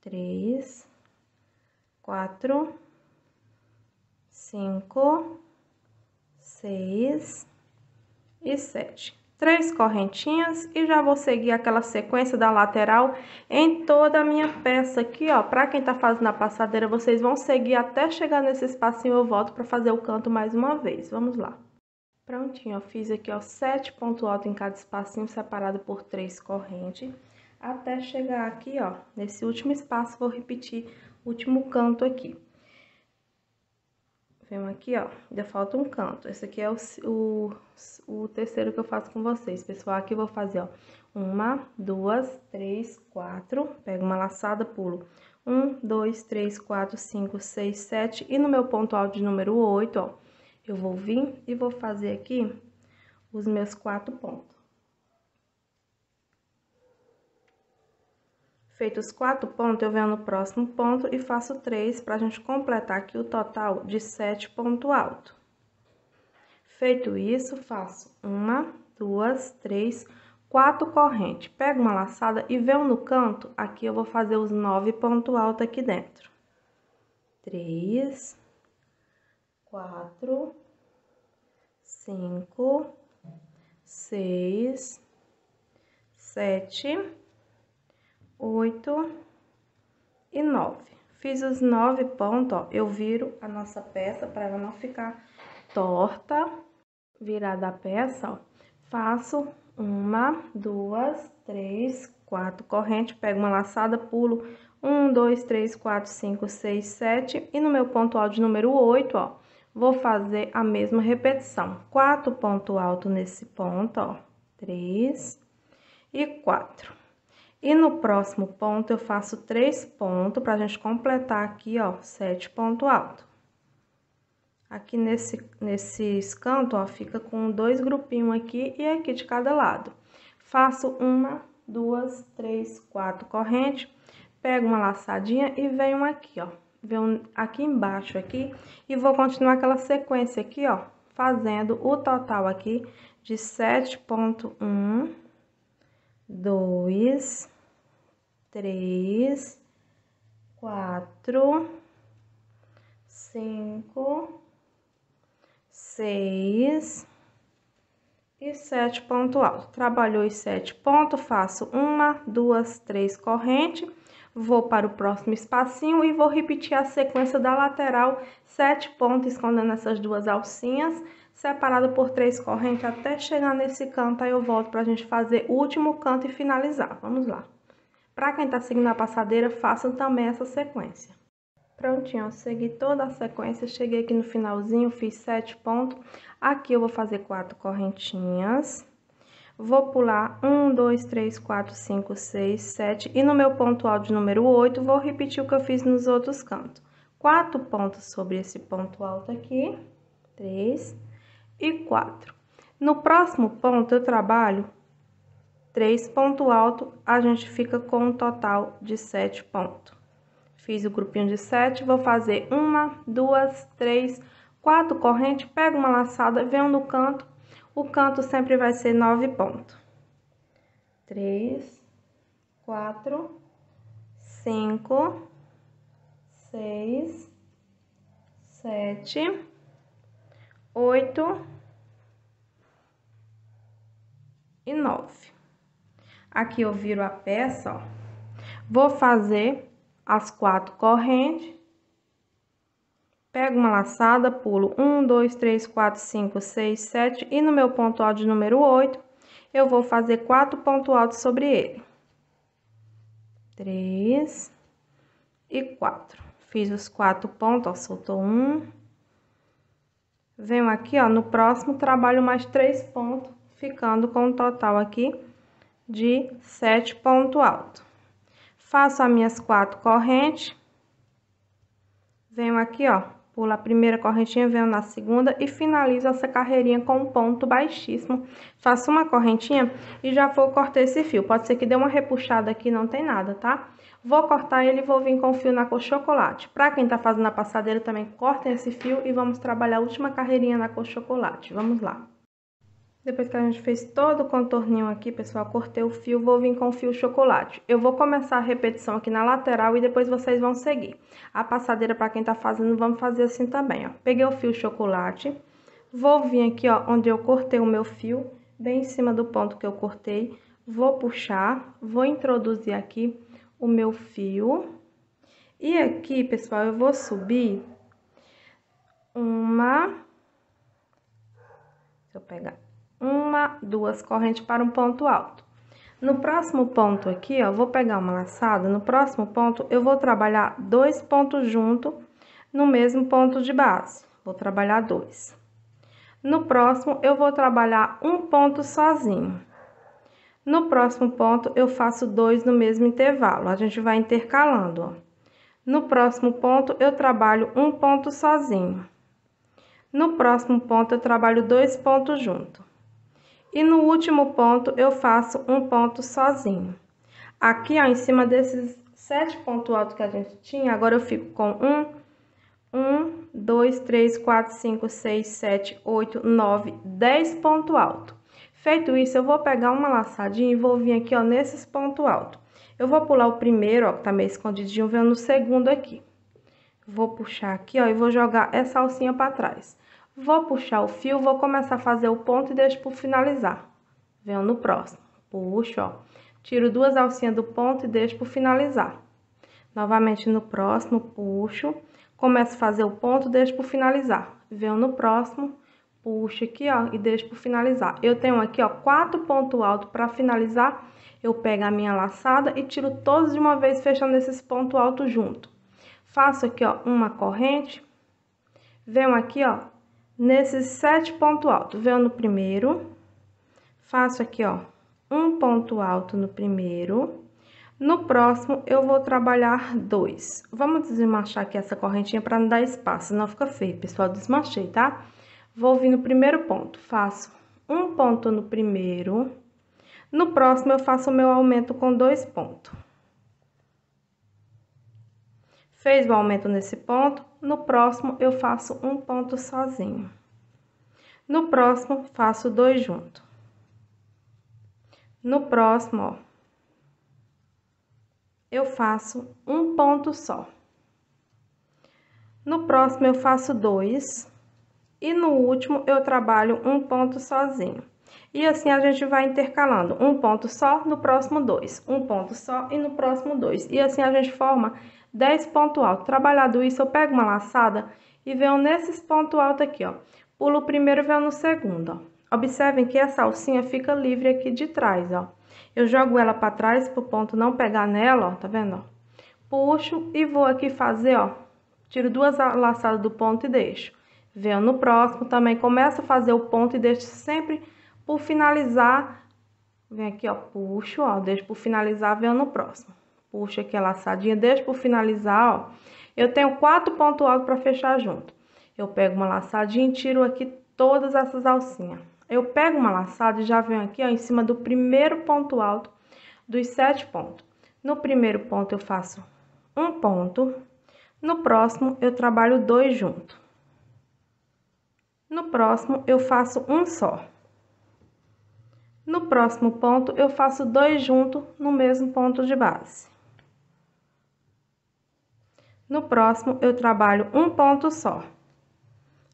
Três, quatro, cinco, seis e sete três correntinhas e já vou seguir aquela sequência da lateral em toda a minha peça aqui, ó. Pra quem tá fazendo a passadeira, vocês vão seguir até chegar nesse espacinho, eu volto pra fazer o canto mais uma vez. Vamos lá. Prontinho, ó, fiz aqui, ó, sete pontos altos em cada espacinho, separado por três correntes. Até chegar aqui, ó, nesse último espaço, vou repetir o último canto aqui. Venho aqui, ó, ainda falta um canto. Esse aqui é o, o, o terceiro que eu faço com vocês, pessoal. Aqui eu vou fazer, ó, uma, duas, três, quatro. Pego uma laçada, pulo. Um, dois, três, quatro, cinco, seis, sete. E no meu ponto alto de número oito, ó, eu vou vir e vou fazer aqui os meus quatro pontos. Feito os quatro pontos, eu venho no próximo ponto e faço três para a gente completar aqui o total de sete pontos altos. Feito isso, faço uma, duas, três, quatro correntes. Pego uma laçada e venho no canto, aqui eu vou fazer os nove pontos altos aqui dentro. Três, quatro, cinco, seis, sete oito e nove. Fiz os nove pontos, ó, eu viro a nossa peça para ela não ficar torta, virada a peça, ó. Faço uma, duas, três, quatro correntes, pego uma laçada, pulo um, dois, três, quatro, cinco, seis, sete, e no meu ponto alto número oito, ó, vou fazer a mesma repetição. Quatro ponto alto nesse ponto, ó, três e quatro. E no próximo ponto, eu faço três pontos pra gente completar aqui, ó, sete pontos altos. Aqui nesse, nesses cantos, ó, fica com dois grupinhos aqui e aqui de cada lado. Faço uma, duas, três, quatro correntes, pego uma laçadinha e venho aqui, ó. Venho aqui embaixo aqui e vou continuar aquela sequência aqui, ó, fazendo o total aqui de sete ponto um, dois, três, quatro, cinco, seis e sete ponto alto. Trabalhou os sete pontos, faço uma, duas, três correntes, vou para o próximo espacinho e vou repetir a sequência da lateral, sete pontos, escondendo essas duas alcinhas, separado por três correntes até chegar nesse canto, aí eu volto para a gente fazer o último canto e finalizar. Vamos lá. Para quem está seguindo a passadeira, façam também essa sequência. Prontinho, segui toda a sequência, cheguei aqui no finalzinho, fiz sete pontos. Aqui eu vou fazer quatro correntinhas. Vou pular um, dois, três, quatro, cinco, seis, sete. E no meu ponto alto de número oito, vou repetir o que eu fiz nos outros cantos. Quatro pontos sobre esse ponto alto aqui. Três e quatro. No próximo ponto, eu trabalho 3 ponto alto, a gente fica com um total de 7 pontos. Fiz o grupinho de 7, vou fazer uma, duas, três, quatro correntes, pego uma laçada, venho no canto, o canto sempre vai ser 9 pontos. 3, 4, 5, 6, 7, 8 e 9. Aqui eu viro a peça, ó. Vou fazer as quatro correntes. Pego uma laçada, pulo um, dois, três, quatro, cinco, seis, sete. E no meu ponto alto de número oito, eu vou fazer quatro pontos altos sobre ele. Três e quatro. Fiz os quatro pontos, ó, soltou um. Venho aqui, ó, no próximo trabalho mais três pontos, ficando com o total aqui de sete ponto alto. Faço as minhas quatro correntes. Venho aqui, ó, pulo a primeira correntinha, venho na segunda e finalizo essa carreirinha com um ponto baixíssimo. Faço uma correntinha e já vou cortar esse fio. Pode ser que dê uma repuxada aqui, não tem nada, tá? Vou cortar ele e vou vir com o fio na cor chocolate. Pra quem tá fazendo a passadeira também, cortem esse fio e vamos trabalhar a última carreirinha na cor chocolate. Vamos lá. Depois que a gente fez todo o contorninho aqui, pessoal, cortei o fio, vou vir com o fio chocolate. Eu vou começar a repetição aqui na lateral e depois vocês vão seguir. A passadeira, para quem tá fazendo, vamos fazer assim também, ó. Peguei o fio chocolate, vou vir aqui, ó, onde eu cortei o meu fio, bem em cima do ponto que eu cortei. Vou puxar, vou introduzir aqui o meu fio. E aqui, pessoal, eu vou subir uma... Deixa eu pegar uma, duas correntes para um ponto alto. No próximo ponto aqui, ó, vou pegar uma laçada, no próximo ponto eu vou trabalhar dois pontos juntos no mesmo ponto de base. vou trabalhar dois. No próximo, eu vou trabalhar um ponto sozinho. No próximo ponto, eu faço dois no mesmo intervalo, a gente vai intercalando, ó. No próximo ponto, eu trabalho um ponto sozinho. No próximo ponto, eu trabalho dois pontos junto. E no último ponto, eu faço um ponto sozinho. Aqui, ó, em cima desses sete pontos altos que a gente tinha, agora eu fico com um, um, dois, três, quatro, cinco, seis, sete, oito, nove, dez pontos altos. Feito isso, eu vou pegar uma laçadinha e vou vir aqui, ó, nesses pontos altos. Eu vou pular o primeiro, ó, que tá meio escondidinho, vendo no segundo aqui. Vou puxar aqui, ó, e vou jogar essa alcinha pra trás. Vou puxar o fio, vou começar a fazer o ponto e deixo por finalizar. Venho no próximo. Puxo, ó. Tiro duas alcinhas do ponto e deixo por finalizar. Novamente no próximo, puxo. Começo a fazer o ponto, deixo por finalizar. Venho no próximo, puxo aqui, ó, e deixo por finalizar. Eu tenho aqui, ó, quatro pontos altos para finalizar. Eu pego a minha laçada e tiro todos de uma vez, fechando esses pontos altos junto. Faço aqui, ó, uma corrente. Venho aqui, ó, nesses sete pontos altos. Venho no primeiro. Faço aqui, ó, um ponto alto no primeiro no próximo, eu vou trabalhar dois. Vamos desmanchar aqui essa correntinha para não dar espaço, não fica feio, pessoal. Desmanchei, tá? Vou vir no primeiro ponto, faço um ponto no primeiro. No próximo, eu faço o meu aumento com dois pontos. Fez o aumento nesse ponto, no próximo, eu faço um ponto sozinho. No próximo, faço dois juntos. No próximo, ó, eu faço um ponto só. No próximo, eu faço dois. E no último, eu trabalho um ponto sozinho. E assim, a gente vai intercalando. Um ponto só, no próximo dois. Um ponto só e no próximo dois. E assim, a gente forma 10 pontos altos. Trabalhado isso, eu pego uma laçada e venho nesses pontos altos aqui, ó. Pulo o primeiro e venho no segundo, ó. Observem que essa alcinha fica livre aqui de trás, ó. Eu jogo ela para trás pro ponto não pegar nela, ó, tá vendo, ó? Puxo e vou aqui fazer, ó, tiro duas laçadas do ponto e deixo. Venho no próximo também, começo a fazer o ponto e deixo sempre por finalizar. Vem aqui, ó, puxo, ó, deixo por finalizar, venho no próximo. Puxo aqui a laçadinha, deixo por finalizar, ó. Eu tenho quatro pontos altos para fechar junto. Eu pego uma laçadinha e tiro aqui todas essas alcinhas. Eu pego uma laçada e já venho aqui, ó, em cima do primeiro ponto alto dos sete pontos. No primeiro ponto, eu faço um ponto. No próximo, eu trabalho dois juntos. No próximo, eu faço um só. No próximo ponto, eu faço dois juntos no mesmo ponto de base. No próximo, eu trabalho um ponto só.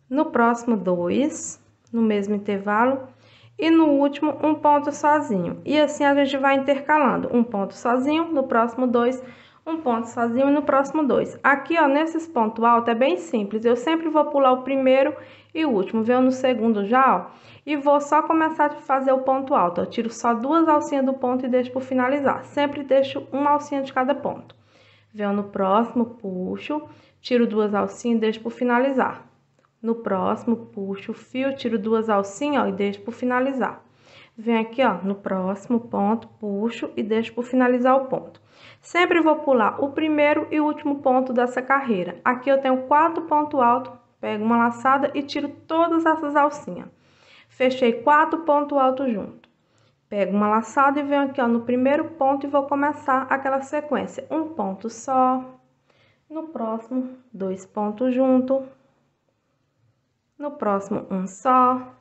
No próximo, dois no mesmo intervalo e no último um ponto sozinho. E assim a gente vai intercalando, um ponto sozinho, no próximo dois, um ponto sozinho e no próximo dois. Aqui, ó, nesses pontos altos é bem simples, eu sempre vou pular o primeiro e o último, venho no segundo já, ó, e vou só começar a fazer o ponto alto. Eu tiro só duas alcinhas do ponto e deixo por finalizar. Sempre deixo uma alcinha de cada ponto. Venho no próximo, puxo, tiro duas alcinhas e deixo por finalizar. No próximo, puxo o fio, tiro duas alcinhas, ó, e deixo por finalizar. Vem aqui, ó, no próximo ponto, puxo e deixo por finalizar o ponto. Sempre vou pular o primeiro e último ponto dessa carreira. Aqui eu tenho quatro pontos altos, pego uma laçada e tiro todas essas alcinhas. Fechei quatro pontos altos junto. Pego uma laçada e venho aqui, ó, no primeiro ponto e vou começar aquela sequência. Um ponto só, no próximo, dois pontos junto, no próximo um só,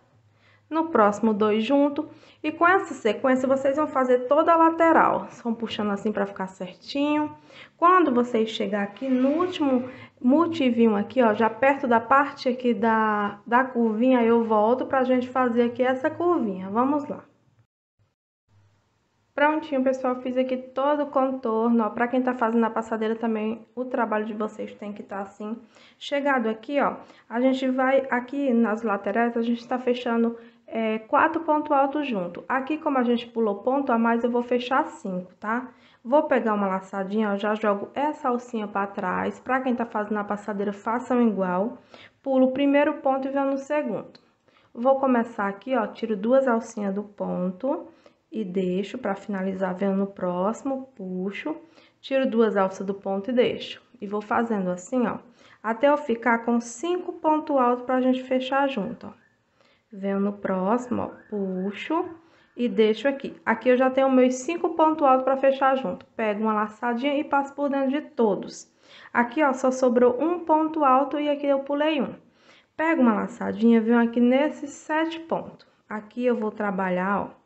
no próximo dois junto. E com essa sequência, vocês vão fazer toda a lateral. Vão puxando assim para ficar certinho. Quando vocês chegar aqui no último motivinho aqui, ó, já perto da parte aqui da, da curvinha, eu volto pra gente fazer aqui essa curvinha. Vamos lá. Prontinho, pessoal, fiz aqui todo o contorno, ó, pra quem tá fazendo a passadeira também, o trabalho de vocês tem que estar tá assim. Chegado aqui, ó, a gente vai, aqui nas laterais, a gente tá fechando é, quatro pontos altos junto. Aqui, como a gente pulou ponto a mais, eu vou fechar cinco, tá? Vou pegar uma laçadinha, ó, já jogo essa alcinha pra trás. Pra quem tá fazendo a passadeira, façam igual. Pulo o primeiro ponto e venho no segundo. Vou começar aqui, ó, tiro duas alcinhas do ponto e deixo para finalizar vendo no próximo, puxo, tiro duas alças do ponto e deixo. E vou fazendo assim, ó, até eu ficar com cinco pontos altos pra gente fechar junto, ó. Venho no próximo, ó, puxo e deixo aqui. Aqui eu já tenho meus cinco pontos altos para fechar junto. Pego uma laçadinha e passo por dentro de todos. Aqui, ó, só sobrou um ponto alto e aqui eu pulei um. Pego uma laçadinha, venho aqui nesses sete pontos. Aqui eu vou trabalhar, ó,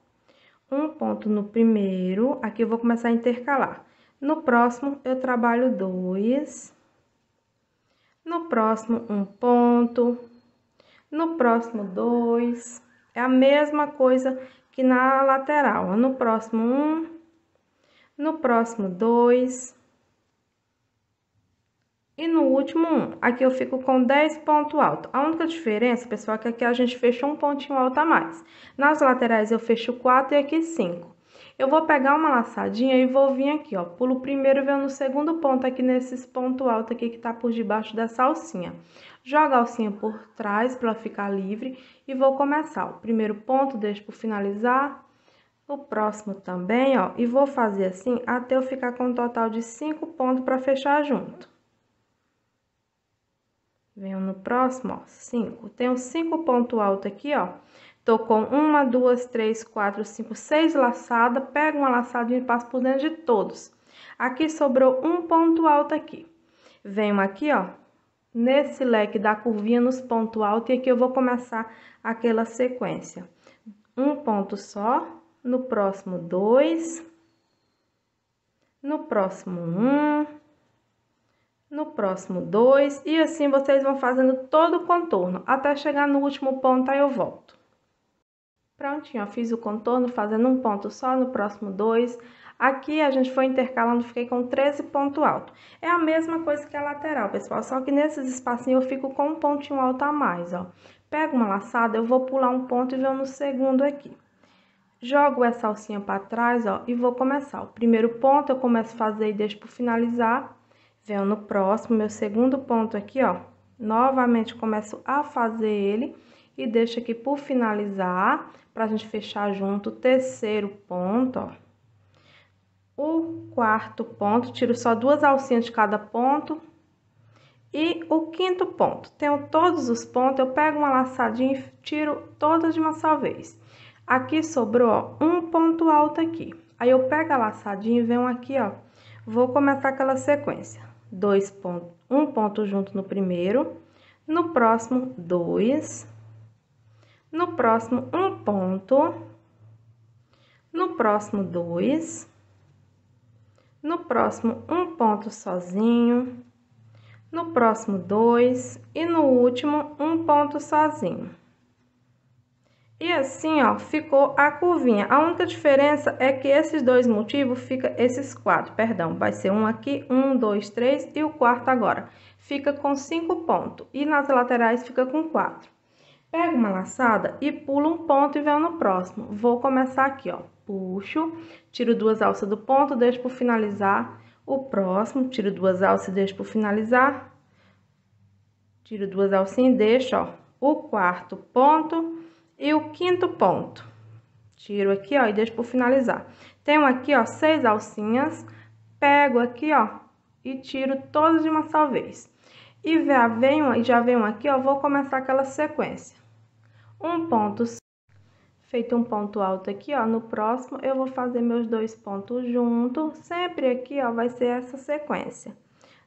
um ponto no primeiro, aqui eu vou começar a intercalar. No próximo, eu trabalho dois. No próximo, um ponto. No próximo, dois. É a mesma coisa que na lateral. No próximo, um. No próximo, dois. E no último, um. Aqui eu fico com 10 pontos altos. A única diferença, pessoal, é que aqui a gente fechou um pontinho alto a mais. Nas laterais eu fecho 4 e aqui 5. Eu vou pegar uma laçadinha e vou vir aqui, ó. Pulo primeiro e venho no segundo ponto aqui nesses pontos altos aqui que tá por debaixo dessa alcinha. Jogo a alcinha por trás para ela ficar livre e vou começar. O primeiro ponto deixo por finalizar. O próximo também, ó. E vou fazer assim até eu ficar com um total de 5 pontos para fechar junto. Venho no próximo, ó, cinco. Tenho cinco pontos altos aqui, ó. Tô com uma, duas, três, quatro, cinco, seis laçadas. Pego uma laçadinha e passo por dentro de todos. Aqui sobrou um ponto alto aqui. Venho aqui, ó, nesse leque da curvinha nos pontos altos. E aqui eu vou começar aquela sequência. Um ponto só. No próximo, dois. No próximo, um no próximo dois, e assim vocês vão fazendo todo o contorno, até chegar no último ponto, aí eu volto. Prontinho, ó, fiz o contorno fazendo um ponto só no próximo dois. Aqui a gente foi intercalando, fiquei com 13 ponto alto. É a mesma coisa que a lateral, pessoal, só que nesses espacinhos eu fico com um pontinho alto a mais, ó. Pego uma laçada, eu vou pular um ponto e venho no segundo aqui. Jogo essa alcinha para trás, ó, e vou começar. O primeiro ponto eu começo a fazer e deixo por finalizar. Venho no próximo, meu segundo ponto aqui, ó. Novamente, começo a fazer ele e deixo aqui por finalizar, pra gente fechar junto o terceiro ponto, ó. O quarto ponto, tiro só duas alcinhas de cada ponto. E o quinto ponto, tenho todos os pontos, eu pego uma laçadinha e tiro todas de uma só vez. Aqui sobrou, ó, um ponto alto aqui. Aí, eu pego a laçadinha e venho aqui, ó, vou começar aquela sequência dois pontos, um ponto junto no primeiro, no próximo, dois, no próximo, um ponto, no próximo, dois, no próximo, um ponto sozinho, no próximo, dois, e no último, um ponto sozinho. E assim, ó, ficou a curvinha. A única diferença é que esses dois motivos fica esses quatro, perdão, vai ser um aqui, um, dois, três e o quarto agora. Fica com cinco pontos e nas laterais fica com quatro. Pego uma laçada e pulo um ponto e venho no próximo. Vou começar aqui, ó, puxo, tiro duas alças do ponto, deixo por finalizar. O próximo, tiro duas alças e deixo por finalizar. Tiro duas alcinhas e deixo, ó, o quarto ponto e o quinto ponto. Tiro aqui, ó, e deixo por finalizar. Tenho aqui, ó, seis alcinhas. Pego aqui, ó, e tiro todas de uma só vez. E já venho, já venho aqui, ó, vou começar aquela sequência. Um ponto feito um ponto alto aqui, ó, no próximo eu vou fazer meus dois pontos juntos, sempre aqui, ó, vai ser essa sequência.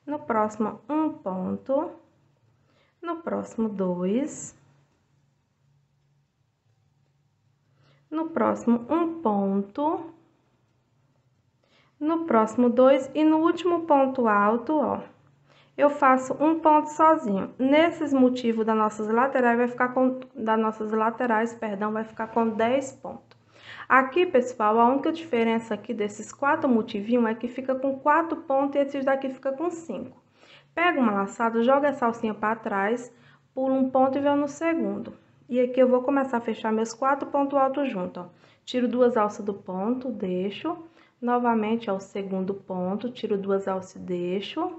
No próximo, um ponto, no próximo, dois, no próximo um ponto, no próximo dois e no último ponto alto, ó, eu faço um ponto sozinho. Nesses motivos das nossas laterais vai ficar com das nossas laterais, perdão, vai ficar com 10 pontos. Aqui, pessoal, a única diferença aqui desses quatro motivinhos é que fica com quatro pontos e esses daqui fica com cinco. Pega uma laçada, joga essa alcinha para trás, pula um ponto e vem no segundo. E aqui eu vou começar a fechar meus quatro pontos altos juntos, ó. Tiro duas alças do ponto, deixo. Novamente, ó, o segundo ponto, tiro duas alças e deixo.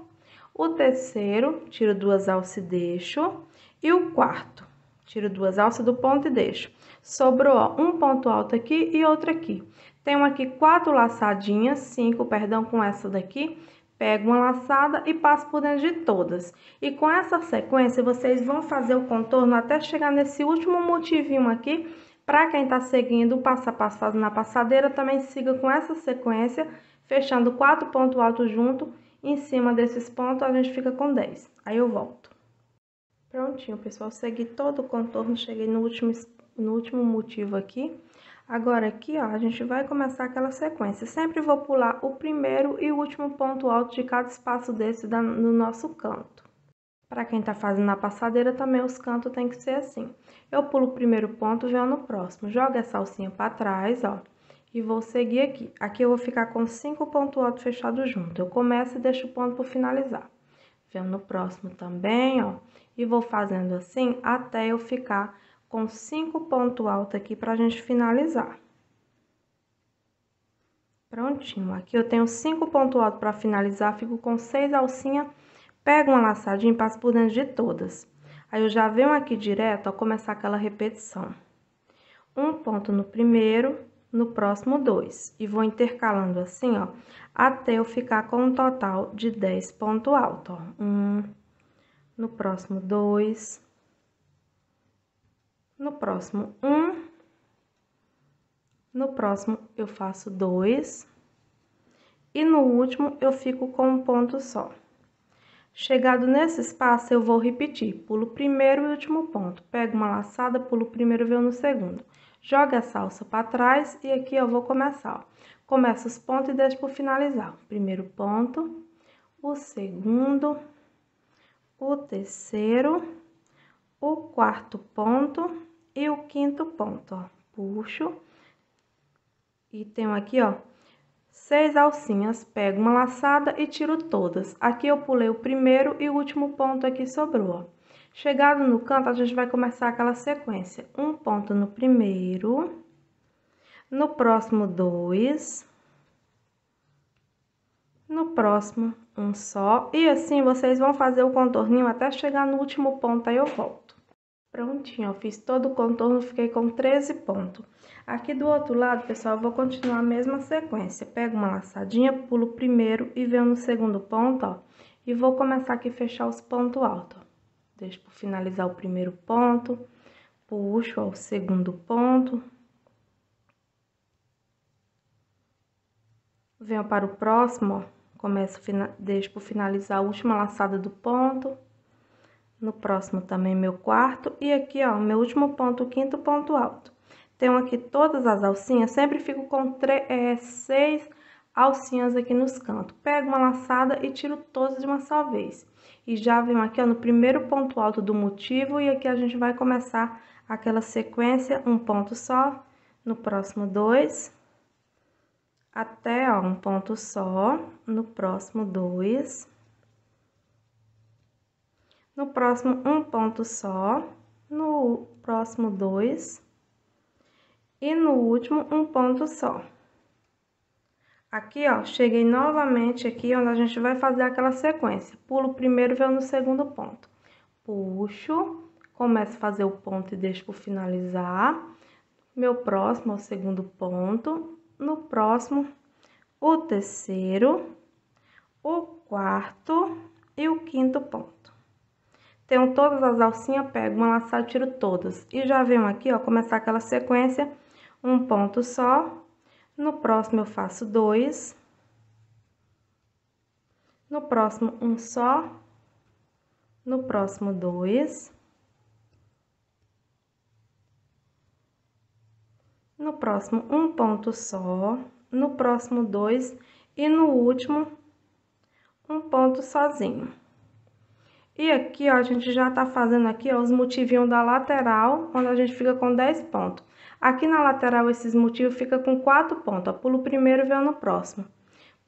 O terceiro, tiro duas alças e deixo. E o quarto, tiro duas alças do ponto e deixo. Sobrou, ó, um ponto alto aqui e outro aqui. Tenho aqui quatro laçadinhas, cinco, perdão, com essa daqui. Pego uma laçada e passo por dentro de todas. E com essa sequência, vocês vão fazer o contorno até chegar nesse último motivinho aqui. Para quem tá seguindo o passo a passo fazendo a passadeira, também siga com essa sequência, fechando quatro pontos altos junto. Em cima desses pontos, a gente fica com 10. Aí eu volto. Prontinho, pessoal. Segui todo o contorno, cheguei no último, no último motivo aqui. Agora, aqui, ó, a gente vai começar aquela sequência. Sempre vou pular o primeiro e o último ponto alto de cada espaço desse da, no nosso canto. Para quem tá fazendo a passadeira, também os cantos tem que ser assim. Eu pulo o primeiro ponto, venho no próximo. Joga essa alcinha para trás, ó, e vou seguir aqui. Aqui eu vou ficar com cinco pontos altos fechados junto. Eu começo e deixo o ponto para finalizar. Venho no próximo também, ó, e vou fazendo assim até eu ficar com cinco pontos altos aqui pra gente finalizar. Prontinho, aqui eu tenho cinco pontos altos para finalizar, fico com seis alcinhas, pego uma laçadinha e passo por dentro de todas. Aí, eu já venho aqui direto, ó, começar aquela repetição. Um ponto no primeiro, no próximo dois. E vou intercalando assim, ó, até eu ficar com um total de dez pontos altos, ó. Um, no próximo dois, no próximo, um. No próximo, eu faço dois. E no último, eu fico com um ponto só. Chegado nesse espaço, eu vou repetir. Pulo primeiro e último ponto. Pego uma laçada, pulo primeiro e venho no segundo. Joga a salsa para trás e aqui eu vou começar, ó. Começo os pontos e deixo por finalizar. Primeiro ponto, o segundo, o terceiro, o quarto ponto e o quinto ponto, ó. Puxo. E tenho aqui, ó, seis alcinhas. Pego uma laçada e tiro todas. Aqui eu pulei o primeiro e o último ponto aqui sobrou, ó. Chegado no canto, a gente vai começar aquela sequência. Um ponto no primeiro. No próximo, dois. No próximo, um só. E assim, vocês vão fazer o contorninho até chegar no último ponto, aí eu volto. Prontinho, eu fiz todo o contorno, fiquei com 13 pontos. Aqui do outro lado, pessoal, eu vou continuar a mesma sequência. Pego uma laçadinha, pulo o primeiro e venho no segundo ponto, ó. E vou começar aqui a fechar os pontos altos, ó. Deixo por finalizar o primeiro ponto, puxo, ó, o segundo ponto. Venho para o próximo, ó. Começo, deixo por finalizar a última laçada do ponto no próximo também meu quarto, e aqui, ó, meu último ponto, quinto ponto alto. Tenho aqui todas as alcinhas, sempre fico com é, seis alcinhas aqui nos cantos. Pego uma laçada e tiro todas de uma só vez. E já venho aqui, ó, no primeiro ponto alto do motivo, e aqui a gente vai começar aquela sequência, um ponto só, no próximo dois, até, ó, um ponto só, no próximo dois, no próximo um ponto só, no próximo dois e no último um ponto só. Aqui, ó, cheguei novamente aqui onde a gente vai fazer aquela sequência. Pulo o primeiro, venho no segundo ponto. Puxo, começo a fazer o ponto e deixo por finalizar. Meu próximo o segundo ponto. No próximo, o terceiro, o quarto e o quinto ponto. Tenho todas as alcinhas, pego uma laçada, tiro todas. E já venho aqui, ó, começar aquela sequência, um ponto só. No próximo eu faço dois. No próximo, um só. No próximo, dois. No próximo, um ponto só. No próximo, dois. E no último, um ponto sozinho. E aqui, ó, a gente já tá fazendo aqui, ó, os motivinhos da lateral, onde a gente fica com 10 pontos. Aqui na lateral, esses motivos fica com 4 pontos, ó. Pulo o primeiro e venho no próximo.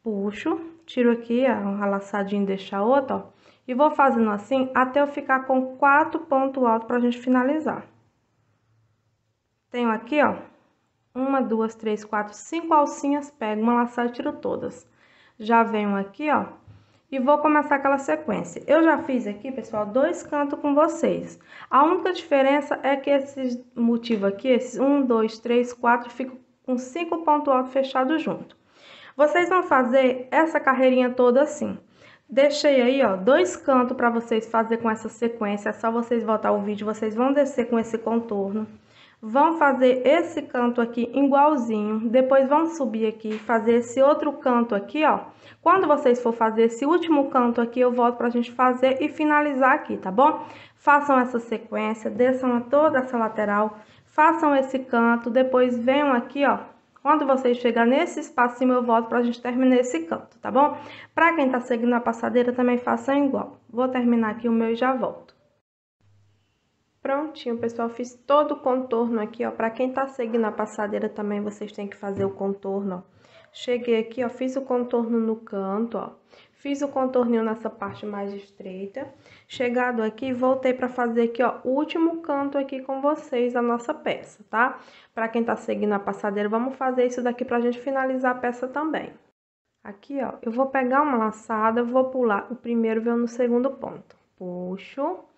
Puxo, tiro aqui, ó, um laçadinho e deixa outro, ó. E vou fazendo assim até eu ficar com 4 pontos altos pra gente finalizar. Tenho aqui, ó, uma, duas, três, quatro, cinco alcinhas, pego uma laçada e tiro todas. Já venho aqui, ó, e vou começar aquela sequência. Eu já fiz aqui, pessoal, dois cantos com vocês. A única diferença é que esse motivo aqui, esses um, dois, três, quatro, ficam com cinco pontos altos fechados junto. Vocês vão fazer essa carreirinha toda assim. Deixei aí, ó, dois cantos para vocês fazer com essa sequência. É só vocês voltar o vídeo, vocês vão descer com esse contorno. Vão fazer esse canto aqui igualzinho, depois vão subir aqui, fazer esse outro canto aqui, ó. Quando vocês for fazer esse último canto aqui, eu volto pra gente fazer e finalizar aqui, tá bom? Façam essa sequência, desçam toda essa lateral, façam esse canto, depois venham aqui, ó. Quando vocês chegar nesse espacinho, eu volto pra gente terminar esse canto, tá bom? Pra quem tá seguindo a passadeira, também façam igual. Vou terminar aqui o meu e já volto. Prontinho, pessoal, fiz todo o contorno aqui, ó. Pra quem tá seguindo a passadeira também, vocês têm que fazer o contorno, ó. Cheguei aqui, ó, fiz o contorno no canto, ó. Fiz o contorninho nessa parte mais estreita. Chegado aqui, voltei pra fazer aqui, ó, o último canto aqui com vocês da nossa peça, tá? Pra quem tá seguindo a passadeira, vamos fazer isso daqui pra gente finalizar a peça também. Aqui, ó, eu vou pegar uma laçada, vou pular o primeiro, venho no segundo ponto. Puxo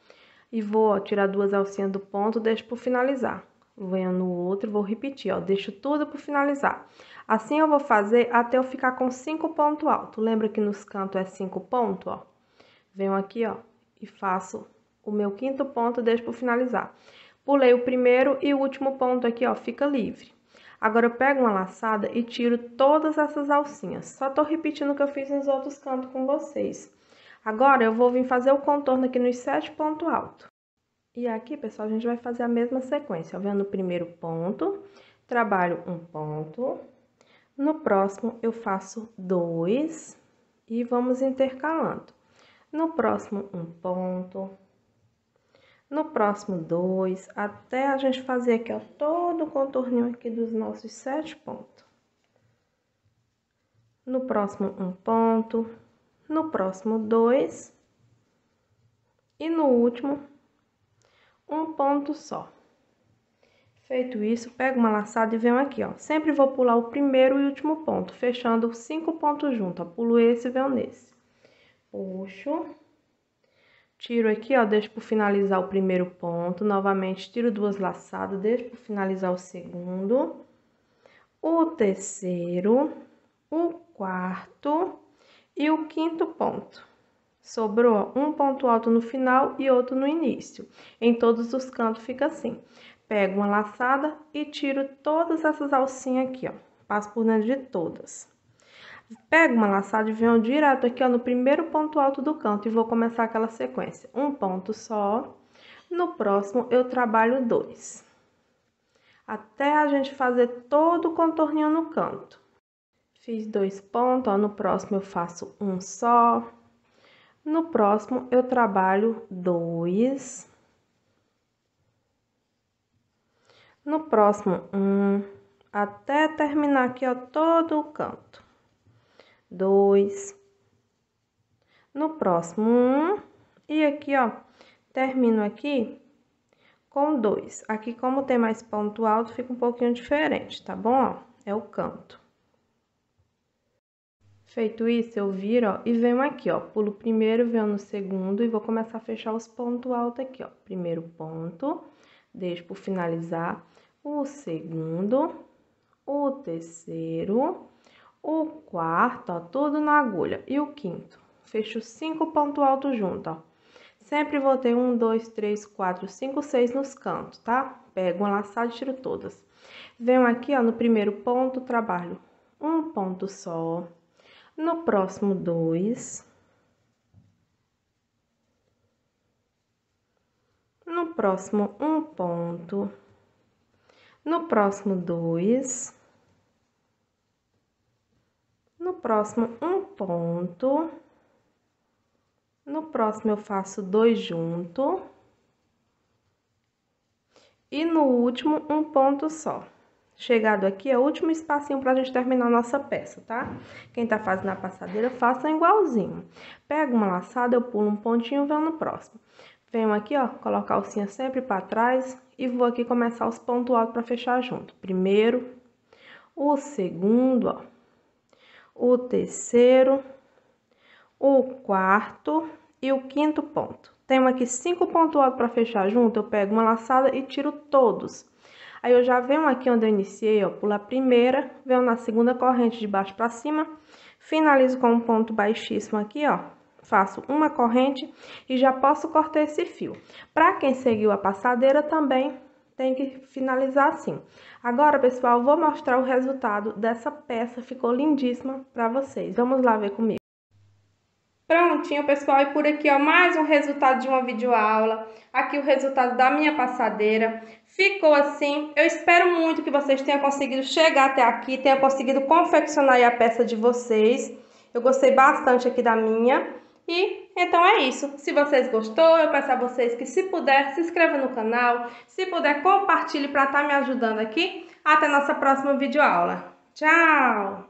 e vou ó, tirar duas alcinhas do ponto, deixo por finalizar. Venho no outro, vou repetir, ó, deixo tudo por finalizar. Assim eu vou fazer até eu ficar com cinco pontos altos. Lembra que nos cantos é cinco pontos, ó? Venho aqui, ó, e faço o meu quinto ponto, deixo por finalizar. Pulei o primeiro e o último ponto aqui, ó, fica livre. Agora, eu pego uma laçada e tiro todas essas alcinhas. Só tô repetindo o que eu fiz nos outros cantos com vocês. Agora, eu vou vir fazer o contorno aqui nos sete pontos altos. E aqui, pessoal, a gente vai fazer a mesma sequência. Vendo no primeiro ponto, trabalho um ponto. No próximo, eu faço dois e vamos intercalando. No próximo, um ponto. No próximo, dois, até a gente fazer aqui, ó, todo o contorninho aqui dos nossos sete pontos. No próximo, um ponto no próximo dois e no último um ponto só. Feito isso, pego uma laçada e venho aqui, ó. Sempre vou pular o primeiro e último ponto, fechando cinco pontos juntos, ó. Pulo esse e venho nesse. Puxo. Tiro aqui, ó, deixo por finalizar o primeiro ponto. Novamente, tiro duas laçadas, deixo por finalizar o segundo. O terceiro. O quarto e o quinto ponto. Sobrou um ponto alto no final e outro no início. Em todos os cantos fica assim. Pego uma laçada e tiro todas essas alcinhas aqui, ó. Passo por dentro de todas. Pego uma laçada e venho direto aqui, ó, no primeiro ponto alto do canto e vou começar aquela sequência. Um ponto só. No próximo, eu trabalho dois. Até a gente fazer todo o contorninho no canto. Fiz dois pontos, ó, no próximo eu faço um só. No próximo eu trabalho dois. No próximo, um, até terminar aqui, ó, todo o canto. Dois. No próximo, um. E aqui, ó, termino aqui com dois. Aqui, como tem mais ponto alto, fica um pouquinho diferente, tá bom? Ó, é o canto. Feito isso, eu viro, ó, e venho aqui, ó, pulo o primeiro, venho no segundo e vou começar a fechar os pontos altos aqui, ó. Primeiro ponto, deixo por finalizar o segundo, o terceiro, o quarto, ó, tudo na agulha, e o quinto. Fecho cinco pontos altos junto, ó. Sempre vou ter um, dois, três, quatro, cinco, seis nos cantos, tá? Pego uma laçada e tiro todas. Venho aqui, ó, no primeiro ponto, trabalho um ponto só no próximo, dois. No próximo, um ponto. No próximo, dois. No próximo, um ponto. No próximo, eu faço dois junto. E no último, um ponto só. Chegado aqui, é o último espacinho pra gente terminar a nossa peça, tá? Quem tá fazendo a passadeira, faça igualzinho. Pega uma laçada, eu pulo um pontinho venho no próximo. Venho aqui, ó, colocar a alcinha sempre pra trás e vou aqui começar os pontos altos pra fechar junto. Primeiro, o segundo, ó, o terceiro, o quarto e o quinto ponto. Tenho aqui cinco pontos altos para fechar junto, eu pego uma laçada e tiro todos. Aí eu já venho aqui onde eu iniciei, ó, pulo a primeira, venho na segunda corrente de baixo para cima, finalizo com um ponto baixíssimo aqui, ó, faço uma corrente e já posso cortar esse fio. Para quem seguiu a passadeira também tem que finalizar assim. Agora, pessoal, vou mostrar o resultado dessa peça, ficou lindíssima para vocês. Vamos lá ver comigo. Prontinho, pessoal, e por aqui, ó, mais um resultado de uma videoaula. Aqui o resultado da minha passadeira. Ficou assim. Eu espero muito que vocês tenham conseguido chegar até aqui, tenham conseguido confeccionar a peça de vocês. Eu gostei bastante aqui da minha. E então é isso. Se vocês gostou, eu peço a vocês que se puder, se inscreva no canal. Se puder, compartilhe para estar tá me ajudando aqui. Até nossa próxima videoaula. Tchau!